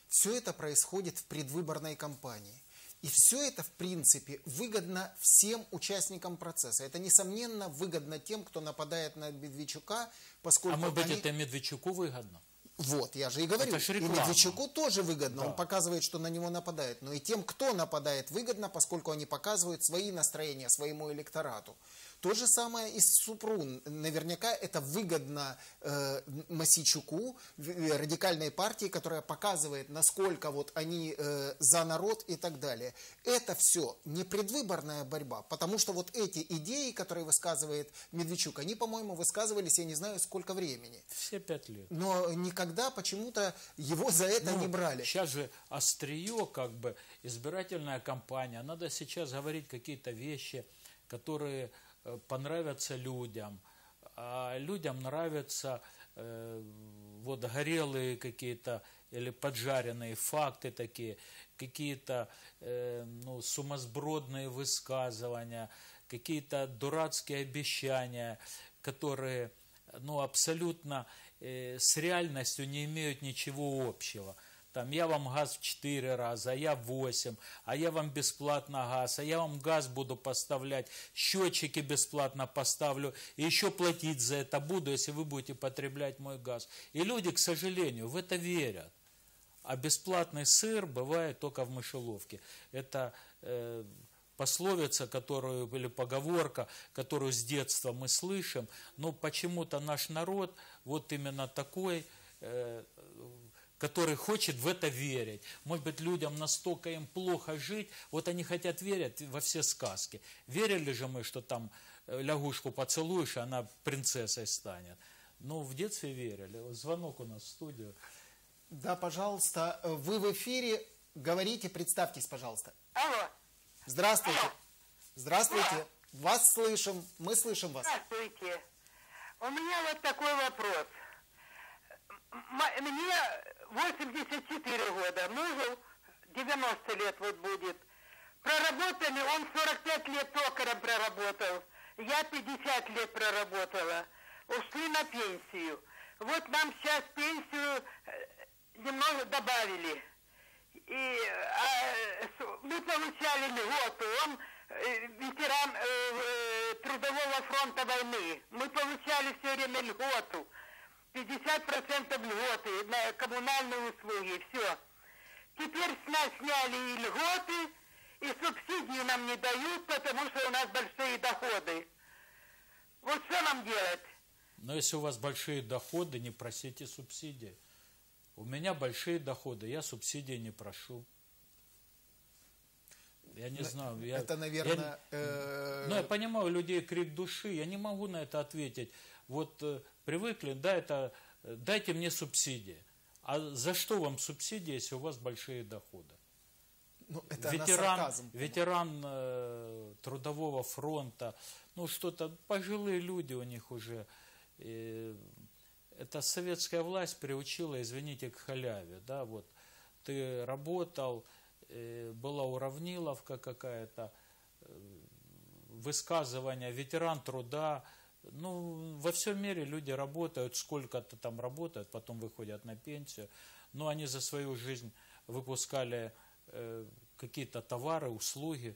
Все это происходит в предвыборной кампании. И все это, в принципе, выгодно всем участникам процесса. Это, несомненно, выгодно тем, кто нападает на Медведчука, поскольку а может быть, они... это Медведчуку выгодно? Вот, я же и говорю. И. Медведчуку тоже выгодно. Да. Он показывает, что на него нападают. Но и тем, кто нападает, выгодно, поскольку они показывают свои настроения своему электорату. То же самое и с Супрун. Наверняка это выгодно э, Масичуку, э, радикальной партии, которая показывает, насколько вот они э, за народ и так далее. Это все не предвыборная борьба, потому что вот эти идеи, которые высказывает Медведчук, они, по-моему, высказывались, я не знаю, сколько времени. Все пять лет. Но никогда почему-то его за это Ну, не брали. Сейчас же острие, как бы, избирательная кампания. Надо сейчас говорить какие-то вещи, которые э, понравятся людям. А людям нравятся э, вот горелые какие-то или поджаренные факты такие, какие-то э, ну, сумасбродные высказывания, какие-то дурацкие обещания, которые ну, абсолютно э, с реальностью не имеют ничего общего. Там я вам газ в 4 раза, а я 8, а я вам бесплатно газ, а я вам газ буду поставлять, счетчики бесплатно поставлю, и еще платить за это буду, если вы будете потреблять мой газ. И люди, к сожалению, в это верят. А бесплатный сыр бывает только в мышеловке. Это э, пословица, которую, или поговорка, которую с детства мы слышим, но почему-то наш народ вот именно такой, э, который хочет в это верить. Может быть, людям настолько им плохо жить, вот они хотят верить во все сказки. Верили же мы, что там э, лягушку поцелуешь, и она принцессой станет. Ну, в детстве верили. Вот звонок у нас в студию. Да, пожалуйста, вы в эфире. Говорите, представьтесь, пожалуйста. Алло. Здравствуйте. Здравствуйте. Вас слышим. Мы слышим вас. Здравствуйте. У меня вот такой вопрос. Мне 84 года, мужу 90 лет вот будет. Проработали, он 45 лет токарем проработал. Я 50 лет проработала. Ушли на пенсию. Вот нам сейчас пенсию э, немного добавили. И а, мы получали льготу. Он э, ветеран э, э, трудового фронта войны. Мы получали все время льготу. 50% льготы на коммунальные услуги. Все. Теперь с нас сняли и льготы, и субсидии нам не дают, потому что у нас большие доходы. Вот что нам делать? Но если у вас большие доходы, не просите субсидии. У меня большие доходы, я субсидии не прошу. Я не Ну, знаю. Я, это, наверное, я- э, Ну, я понимаю, у людей крик души. Я не могу на это ответить. Вот э, привыкли, да, это э, дайте мне субсидии. А за что вам субсидии, если у вас большие доходы? Ну, это ветеран, сарказм. ветеран э, трудового фронта, ну что-то, пожилые люди у них уже. э, это советская власть приучила, извините, к халяве, да, вот. Ты работал, э, была уравниловка какая-то, э, высказывание, ветеран труда. Ну, во всем мире люди работают, сколько-то там работают, потом выходят на пенсию. Но они за свою жизнь выпускали э, какие-то товары, услуги,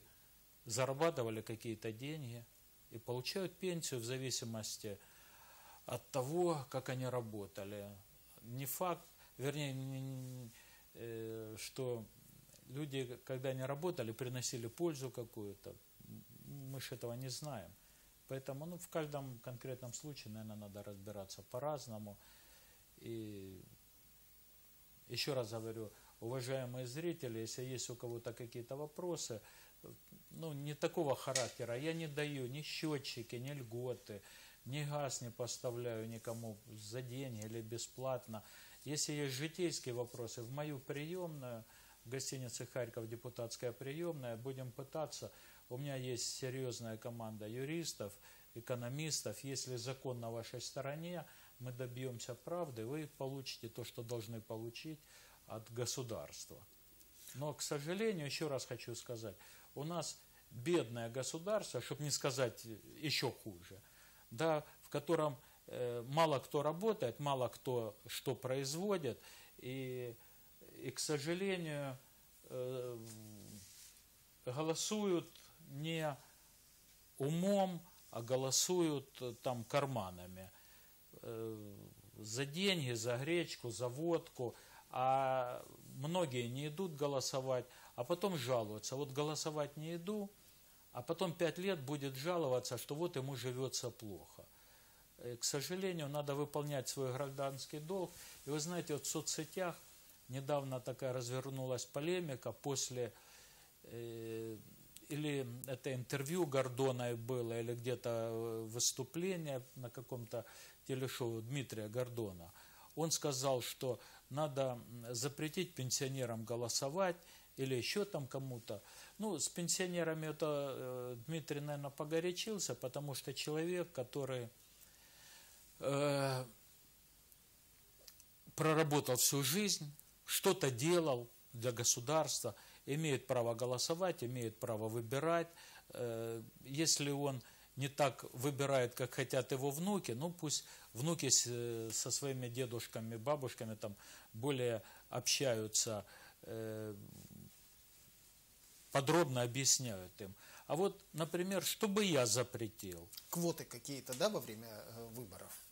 зарабатывали какие-то деньги и получают пенсию в зависимости от того, как они работали. Не факт, вернее, не- не- э, что люди, когда они работали, приносили пользу какую-то. Мы же этого не знаем. Поэтому ну, в каждом конкретном случае, наверное, надо разбираться по-разному. И еще раз говорю, уважаемые зрители, если есть у кого-то какие-то вопросы, ну, не такого характера, я не даю ни счетчики, ни льготы, ни газ не поставляю никому за деньги или бесплатно. Если есть житейские вопросы, в мою приемную, в гостинице Харьков депутатская приемная, будем пытаться. У меня есть серьезная команда юристов, экономистов. Если закон на вашей стороне, мы добьемся правды, вы получите то, что должны получить от государства. Но, к сожалению, еще раз хочу сказать, у нас бедное государство, чтобы не сказать еще хуже, да, в котором э, мало кто работает, мало кто что производит, и, и к сожалению, э, голосуют не умом, а голосуют э, там карманами. Э, за деньги, за гречку, за водку. А многие не идут голосовать, а потом жалуются. Вот голосовать не иду, а потом пять лет будет жаловаться, что вот ему живется плохо. Э, К сожалению, надо выполнять свой гражданский долг. И вы знаете, вот в соцсетях недавно такая развернулась полемика после или это интервью Гордона было, или где-то э, выступление на каком-то телешоу Дмитрия Гордона. Он сказал, что надо запретить пенсионерам голосовать или еще там кому-то. Ну, с пенсионерами это э, Дмитрий, наверное, погорячился, потому что человек, который э, проработал всю жизнь, что-то делал для государства, имеет право голосовать, имеет право выбирать. Э, Если он не так выбирает, как хотят его внуки, ну пусть внуки э, со своими дедушками, бабушками там более общаются, э, подробно объясняют им. А вот, например, что бы я запретил? Квоты какие-то, да, во время выборов?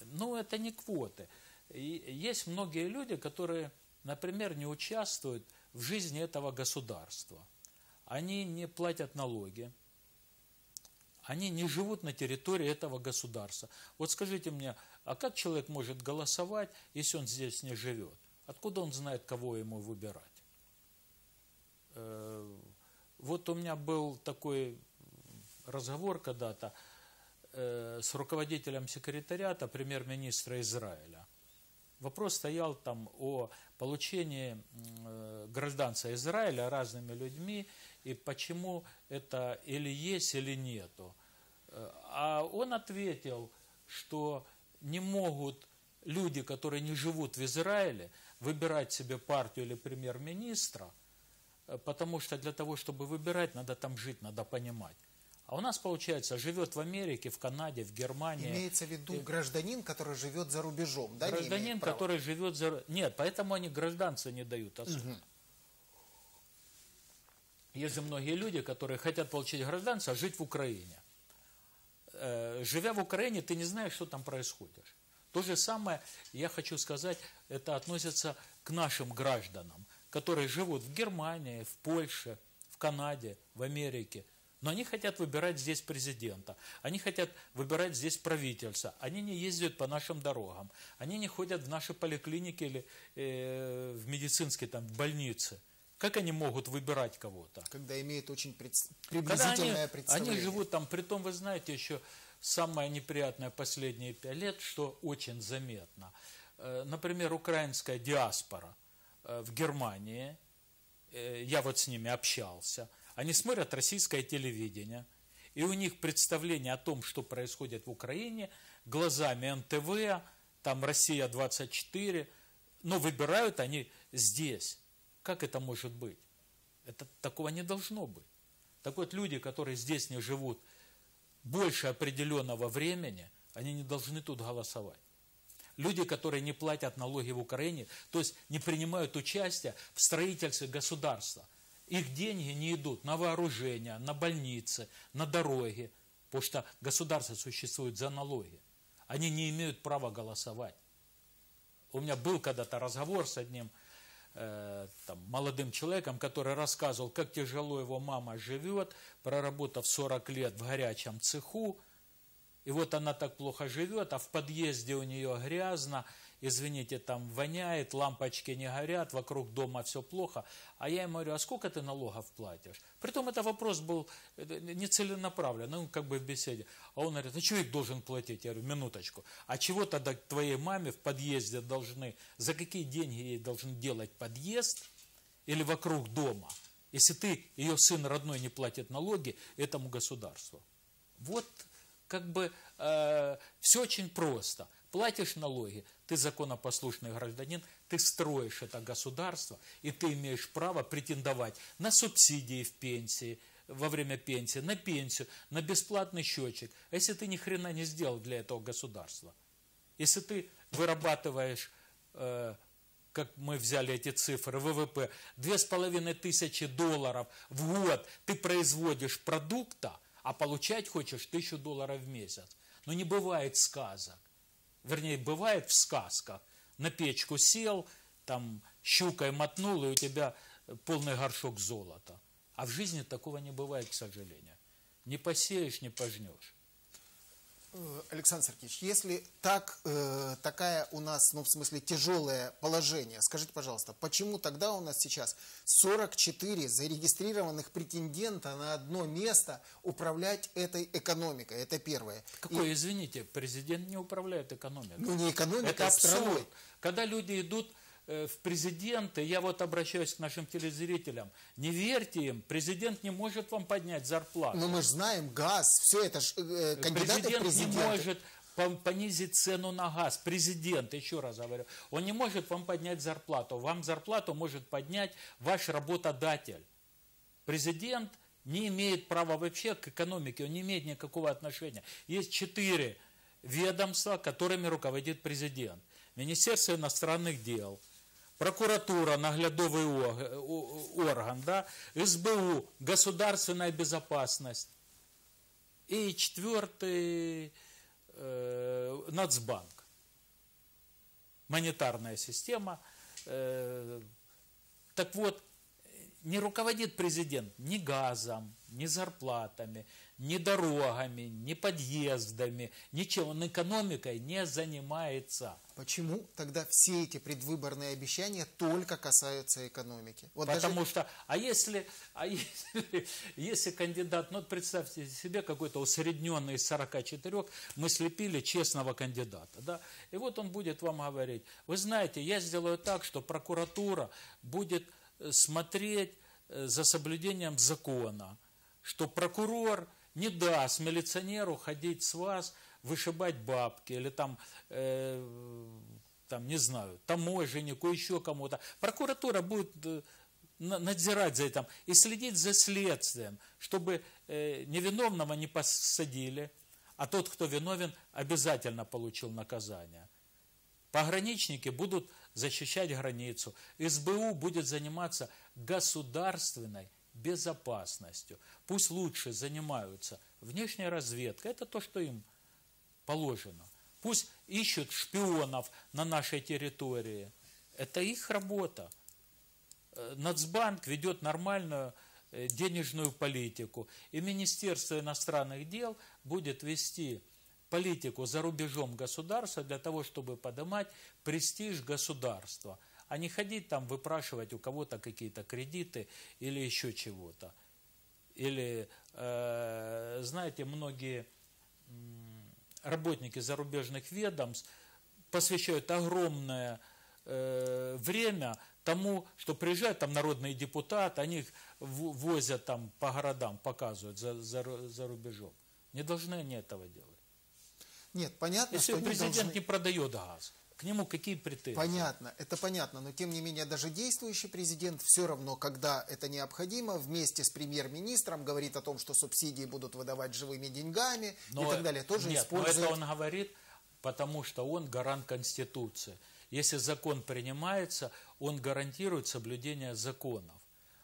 Ну, это не квоты. И есть многие люди, которые например, не участвуют в жизни этого государства. Они не платят налоги, они не живут на территории этого государства. Вот скажите мне, а как человек может голосовать, если он здесь не живет? Откуда он знает, кого ему выбирать? Э, вот у меня был такой разговор когда-то э, с руководителем секретариата премьер-министра Израиля. Вопрос стоял там о получении э, гражданства Израиля разными людьми и почему это или есть, или нету. А он ответил, что не могут люди, которые не живут в Израиле, выбирать себе партию или премьер-министра, потому что для того, чтобы выбирать, надо там жить, надо понимать. А у нас, получается, живет в Америке, в Канаде, в Германии. Имеется в виду гражданин, который живет за рубежом, да? Гражданин, который живет за... Нет, поэтому они гражданство не дают особо. Угу. Есть же многие люди, которые хотят получить гражданство, а жить в Украине. Э, живя в Украине, ты не знаешь, что там происходит. То же самое, я хочу сказать, это относится к нашим гражданам, которые живут в Германии, в Польше, в Канаде, в Америке. Но они хотят выбирать здесь президента, они хотят выбирать здесь правительство, они не ездят по нашим дорогам, они не ходят в наши поликлиники или э, в медицинские там, больницы. Как они могут выбирать кого-то? Когда имеют очень приблизительное они, представление. Они живут там, при том, вы знаете, еще самое неприятное последние пять лет, что очень заметно. Э, например, украинская диаспора э, в Германии, э, я вот с ними общался, они смотрят российское телевидение, и у них представление о том, что происходит в Украине, глазами НТВ, там Россия-24, но выбирают они здесь. Как это может быть? Это, такого не должно быть. Так вот, люди, которые здесь не живут больше определенного времени, они не должны тут голосовать. Люди, которые не платят налоги в Украине, то есть не принимают участие в строительстве государства, их деньги не идут на вооружение, на больницы, на дороги, потому что государство существует за налоги. Они не имеют права голосовать. У меня был когда-то разговор с одним Э, там, молодым человеком, который рассказывал, как тяжело его мама живет, проработав 40 лет в горячем цеху, и вот она так плохо живет, а в подъезде у нее грязно, извините, там воняет, лампочки не горят, вокруг дома все плохо. А я ему говорю, а сколько ты налогов платишь? Притом это вопрос был э, нецеленаправлен, ну, как бы в беседе. А он говорит, а человек должен платить? Я говорю, минуточку. А чего тогда твоей маме в подъезде должны, за какие деньги ей должен делать подъезд или вокруг дома? Если ты, ее сын родной, не платит налоги этому государству. Вот как бы э, все очень просто. Платишь налоги, ты законопослушный гражданин, ты строишь это государство, и ты имеешь право претендовать на субсидии в пенсии, во время пенсии, на пенсию, на бесплатный счетчик. Если ты ни хрена не сделал для этого государства, если ты вырабатываешь, э, как мы взяли эти цифры, ВВП, две с половиной тысячи долларов в год ты производишь продукта, а получать хочешь тысячу долларов в месяц. Но не бывает сказок вернее, бывает в сказках, на печку сел, там щукой мотнул, и у тебя полный горшок золота. А в жизни такого не бывает, к сожалению. Не посеешь, не пожнешь. Э, Александр Сергеевич, если так, э, такая у нас, ну, в смысле, тяжелое положение, скажите, пожалуйста, почему тогда у нас сейчас 44 зарегистрированных претендента на одно место управлять этой экономикой? Это первое. Какое, И... извините, президент не управляет экономикой. Ну, не экономикой, Это а страной. Абсурд. Когда люди идут в президенты, я вот обращаюсь к нашим телезрителям, не верьте им, президент не может вам поднять зарплату. Но мы же знаем, газ, все это ж, э, кандидаты президент в не может понизить цену на газ. Президент, еще раз говорю, он не может вам поднять зарплату. Вам зарплату может поднять ваш работодатель. Президент не имеет права вообще к экономике, он не имеет никакого отношения. Есть четыре ведомства, которыми руководит президент. Министерство иностранных дел – прокуратура, наглядовый орган, да, СБУ, государственная безопасность. И четвертый э, Нацбанк. Монетарная система. Э, так вот, не руководит президент ни газом, ни зарплатами, ни дорогами, ни подъездами, ничем. Он экономикой не занимается. Почему тогда все эти предвыборные обещания только касаются экономики? Вот Потому даже... что, а если, а если, если кандидат, ну представьте себе какой-то усредненный из 44, мы слепили честного кандидата, да, и вот он будет вам говорить, вы знаете, я сделаю так, что прокуратура будет смотреть э, за соблюдением закона, что прокурор не даст милиционеру ходить с вас, вышибать бабки или там, э, там не знаю, таможеннику, еще кому-то. Прокуратура будет э, надзирать за этим и следить за следствием, чтобы э, невиновного не посадили, а тот, кто виновен, обязательно получил наказание. Пограничники будут защищать границу. СБУ будет заниматься государственной безопасностью. Пусть лучше занимаются внешней разведкой, это то, что им положено. Пусть ищут шпионов на нашей территории. Это их работа. Э, Нацбанк ведет нормальную э, денежную политику. И Министерство иностранных дел будет вести политику за рубежом государства для того, чтобы поднимать престиж государства – а не ходить там выпрашивать у кого-то какие-то кредиты или еще чего-то. Или, э, знаете, многие работники зарубежных ведомств посвящают огромное э, время тому, что приезжают там народные депутаты, они их возят там по городам, показывают за, за, за рубежом. Не должны они этого делать. Нет, понятно, Если что президент должны... не продает газ, к нему какие претензии? Понятно, это понятно, но тем не менее даже действующий президент все равно, когда это необходимо, вместе с премьер-министром говорит о том, что субсидии будут выдавать живыми деньгами но, и так далее. Тоже нет, использует... но это он говорит, потому что он гарант Конституции. Если закон принимается, он гарантирует соблюдение законов.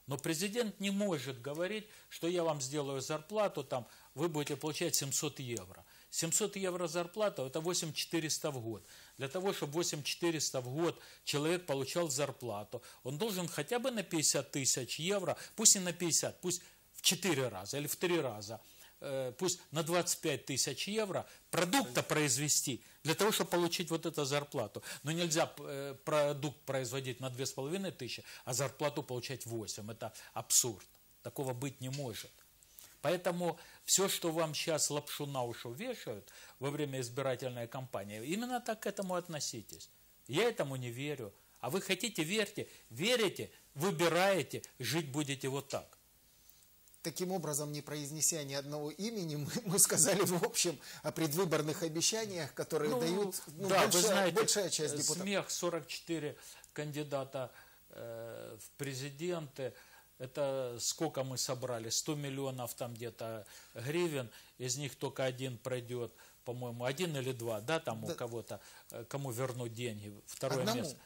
Но президент не может говорить, что я вам сделаю зарплату, там, вы будете получать 700 евро. 700 евро зарплата – это 8400 в год. Для того, чтобы 8400 в год человек получал зарплату, он должен хотя бы на 50 тысяч евро, пусть не на 50, пусть в 4 раза или в 3 раза, э, пусть на 25 тысяч евро продукта произвести для того, чтобы получить вот эту зарплату. Но нельзя э, продукт производить на 2,5 тысячи, а зарплату получать 8. Это абсурд. Такого быть не может. Поэтому все, что вам сейчас лапшу на уши вешают во время избирательной кампании, именно так к этому относитесь. Я этому не верю. А вы хотите, верьте, верите, выбираете, жить будете вот так. Таким образом, не произнеся ни одного имени, мы, мы сказали в общем о предвыборных обещаниях, которые ну, дают ну, да, большая, вы знаете, большая часть депутатов. Смех 44 кандидата э, в президенты – это сколько мы собрали? 100 миллионов там где-то гривен, из них только один пройдет, по-моему, один или два, да, там да. у кого-то, э, кому вернуть деньги. Второе Одному. место.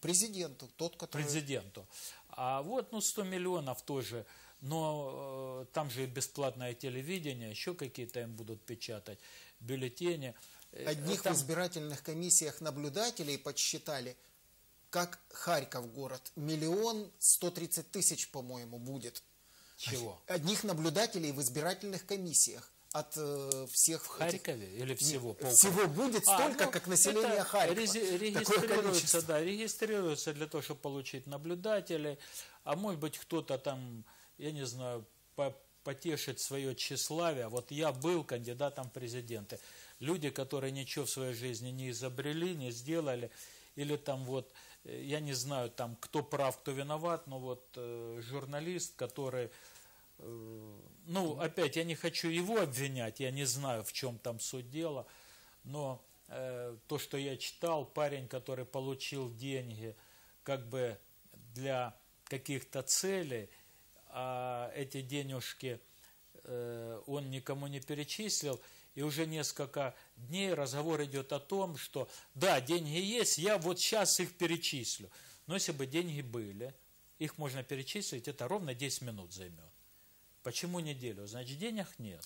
Президенту, тот, который... Президенту. А вот, ну, 100 миллионов тоже, но э, там же и бесплатное телевидение, еще какие-то им будут печатать, бюллетени. Э, Одних там... в избирательных комиссиях наблюдателей подсчитали – как Харьков город. Миллион сто тридцать тысяч, по-моему, будет. Чего? Одних наблюдателей в избирательных комиссиях от э, всех... В Харькове или всего? По всего будет а, столько, а, ну, как население Харькова. Регистрируется, да, регистрируется для того, чтобы получить наблюдателей. А может быть, кто-то там, я не знаю, по потешить свое тщеславие. Вот я был кандидатом в президенты. Люди, которые ничего в своей жизни не изобрели, не сделали, или там вот Э, я не знаю там, кто прав, кто виноват, но вот э, журналист, который, э, ну, опять, я не хочу его обвинять, я не знаю, в чем там суть дела, но э, то, что я читал, парень, который получил деньги как бы для каких-то целей, а эти денежки э, он никому не перечислил, и уже несколько дней разговор идет о том, что да, деньги есть, я вот сейчас их перечислю. Но если бы деньги были, их можно перечислить, это ровно 10 минут займет. Почему неделю? Значит, денег нет.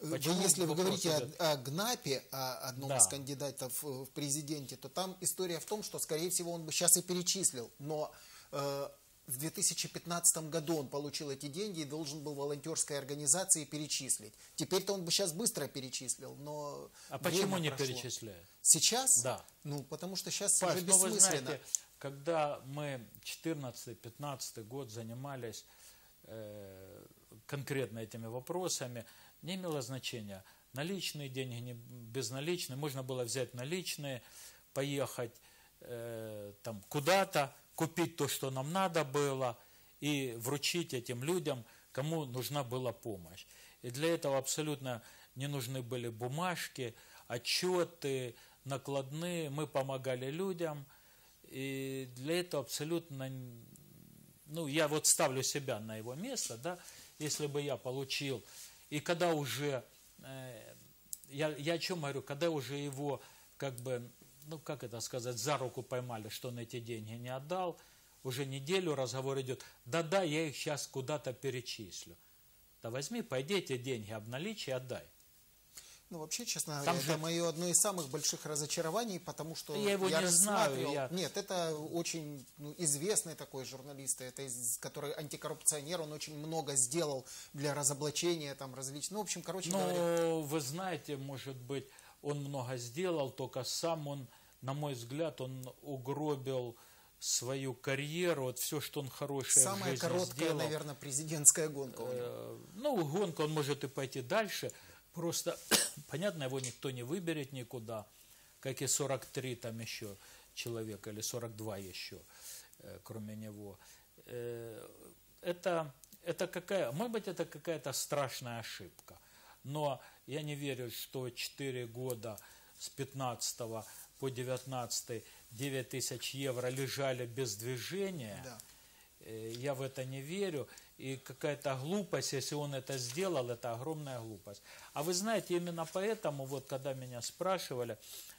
Вы, Почему если вы говорите идет? о, о ГНАПе, о одном Да. из кандидатов в президенте, то там история в том, что, скорее всего, он бы сейчас и перечислил. Но э, в 2015 году он получил эти деньги и должен был волонтерской организации перечислить. Теперь-то он бы сейчас быстро перечислил, но А почему не прошло. перечисляют? Сейчас? Да. Ну, потому что сейчас Паш, уже ну вы бессмысленно. знаете, когда мы 14-15 год занимались э, конкретно этими вопросами, не имело значения, наличные деньги, не безналичные, можно было взять наличные, поехать э, там куда-то, купить то, что нам надо было, и вручить этим людям, кому нужна была помощь. И для этого абсолютно не нужны были бумажки, отчеты, накладные. Мы помогали людям, и для этого абсолютно, ну, я вот ставлю себя на его место, да, если бы я получил, и когда уже, э, я, я о чем говорю, когда уже его, как бы, ну, как это сказать, за руку поймали, что он эти деньги не отдал, уже неделю разговор идет, да-да, я их сейчас куда-то перечислю. Да возьми, пойди эти деньги обналичь и отдай. Ну, вообще, честно Там говоря, это мое одно из самых больших разочарований, потому что Я его не знаю, я- Нет, это очень ну, известный такой журналист, это из, который антикоррупционер, он очень много сделал для разоблачения там различных. Ну, в общем, короче говоря, Ну, вы знаете, может быть, он много сделал, только сам он, на мой взгляд, он угробил свою карьеру, вот все, что он хорошее в самая жизни короткая, сделал. наверное, президентская гонка у него. Э, Ну, гонка, он может и пойти дальше. Просто, (coughs) понятно, его никто не выберет никуда, как и 43 там еще человека, или 42 еще, э, кроме него. Э, Это, это какая, может быть, это какая-то страшная ошибка. Но я не верю, что 4 года с 15 по 19 9 тысяч евро лежали без движения. Да. Э, Я в это не верю. И какая-то глупость, если он это сделал, это огромная глупость. А вы знаете, именно поэтому, вот когда меня спрашивали,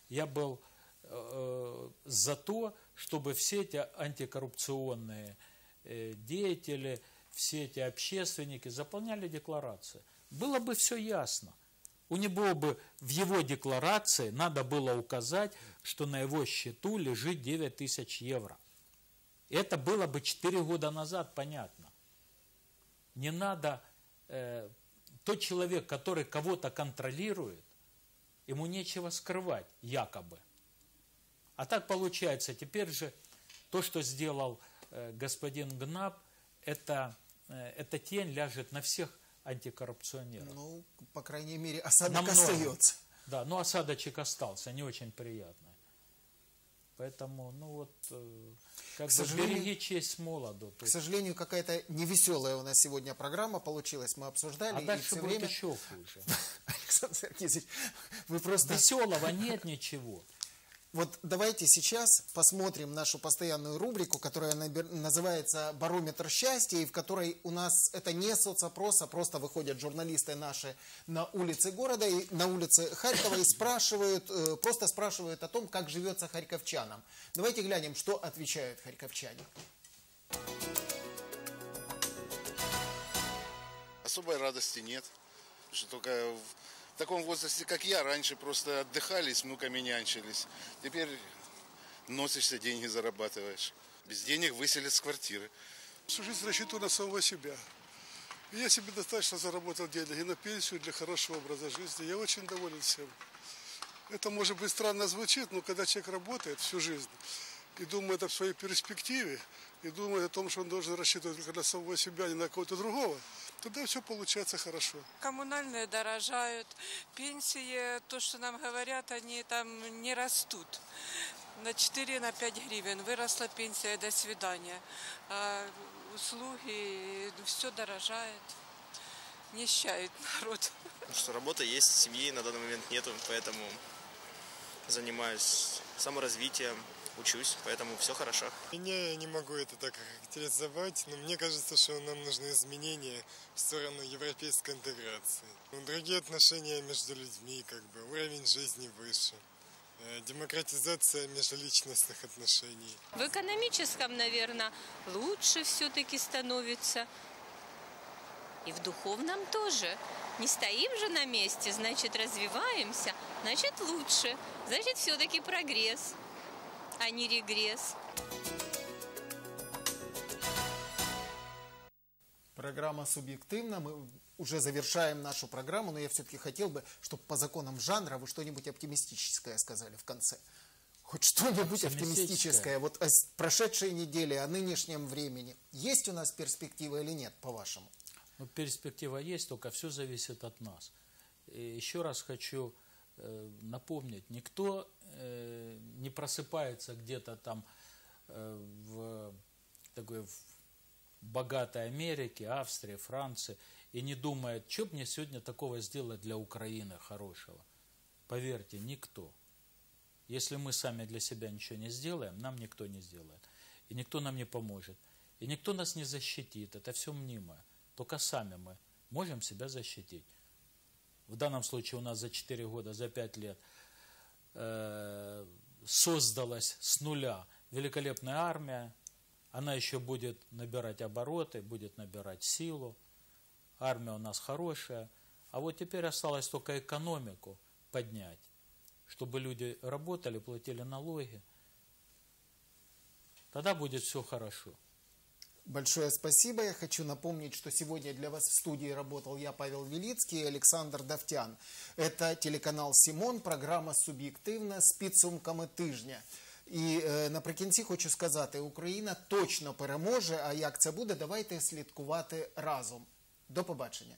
я был э, за то, чтобы все эти антикоррупционные э, деятели, все эти общественники заполняли декларации. Было бы все ясно. У него бы в его декларации надо было указать, что на его счету лежит 9 тысяч евро. Это было бы 4 года назад, понятно. Не надо... э, тот человек, который кого-то контролирует, ему нечего скрывать, якобы. А так получается, теперь же то, что сделал э, господин Гнаб, это, э, эта тень ляжет на всех антикоррупционеров. Ну, по крайней мере, осадок На много. остается. Да, но осадочек остался, не очень приятный. Поэтому, ну вот, э, как К бы береги честь молоду. К сожалению, какая-то невеселая у нас сегодня программа получилась. Мы обсуждали. А дальше будет время... еще хуже. (laughs) Александр Сергеевич, вы просто... Веселого нет ничего. Вот давайте сейчас посмотрим нашу постоянную рубрику, которая называется «Барометр счастья», и в которой у нас это не соцопрос, а просто выходят журналисты наши на улицы города, и на улице Харькова и спрашивают, э, просто спрашивают о том, как живется харьковчанам. Давайте глянем, что отвечают харьковчане. Особой радости нет. Что только в таком возрасте, как я, раньше просто отдыхали, с внуками нянчились. Теперь носишься, деньги зарабатываешь. Без денег выселят с квартиры. Всю жизнь рассчитываю на самого себя. И я себе достаточно заработал денег и на пенсию для хорошего образа жизни. Я очень доволен всем. Это, может быть, странно звучит, но когда человек работает всю жизнь и думает о своей перспективе, и думает о том, что он должен рассчитывать только на самого себя, а не на кого-то другого, тогда все получается хорошо. Коммунальные дорожают, пенсии, то, что нам говорят, они там не растут. На 4 на 5 гривен выросла пенсия, до свидания. А услуги, все дорожает. Нищает народ. Ну что работа есть, семьи на данный момент нету, поэтому занимаюсь саморазвитием, учусь, поэтому все хорошо. Меня я не могу это так характеризовать, но мне кажется, что нам нужны изменения в сторону европейской интеграции. Ну, Другие отношения между людьми, как бы уровень жизни выше, э, демократизация межличностных отношений. В экономическом, наверное, лучше все-таки становится. И в духовном тоже. Не стоим же на месте, значит, развиваемся, значит, лучше. Значит, все-таки прогресс, а не регресс. Программа субъективна. Мы уже завершаем нашу программу, но я все-таки хотел бы, чтобы по законам жанра вы что-нибудь оптимистическое сказали в конце. Хоть что-нибудь оптимистическое. Вот о прошедшей неделе, о нынешнем времени. Есть у нас перспектива или нет, по-вашему? Ну, перспектива есть, только все зависит от нас. И еще раз хочу э, напомнить, никто э, не просыпается где-то там э, в такой в богатой Америке, Австрии, Франции и не думает, что мне сегодня такого сделать для Украины хорошего. Поверьте, никто. Если мы сами для себя ничего не сделаем, нам никто не сделает. И никто нам не поможет. И никто нас не защитит. Это все мнимое. Только сами мы можем себя защитить. В данном случае у нас за 4 года, за 5 лет э, создалась с нуля великолепная армия. Она еще будет набирать обороты, будет набирать силу. Армия у нас хорошая. А вот теперь осталось только экономику поднять, чтобы люди работали, платили налоги. Тогда будет все хорошо. Большое спасибо. Я хочу напомнить, что сегодня для вас в студии работал я, Павел Велицкий и Александр Давтян. Это телеканал Симон, програма «Суб'єктивна» з підсумками тижня. І е, наприкінці хочу сказати, Україна точно переможе. А як це буде, давайте слідкувати разом. До побачення.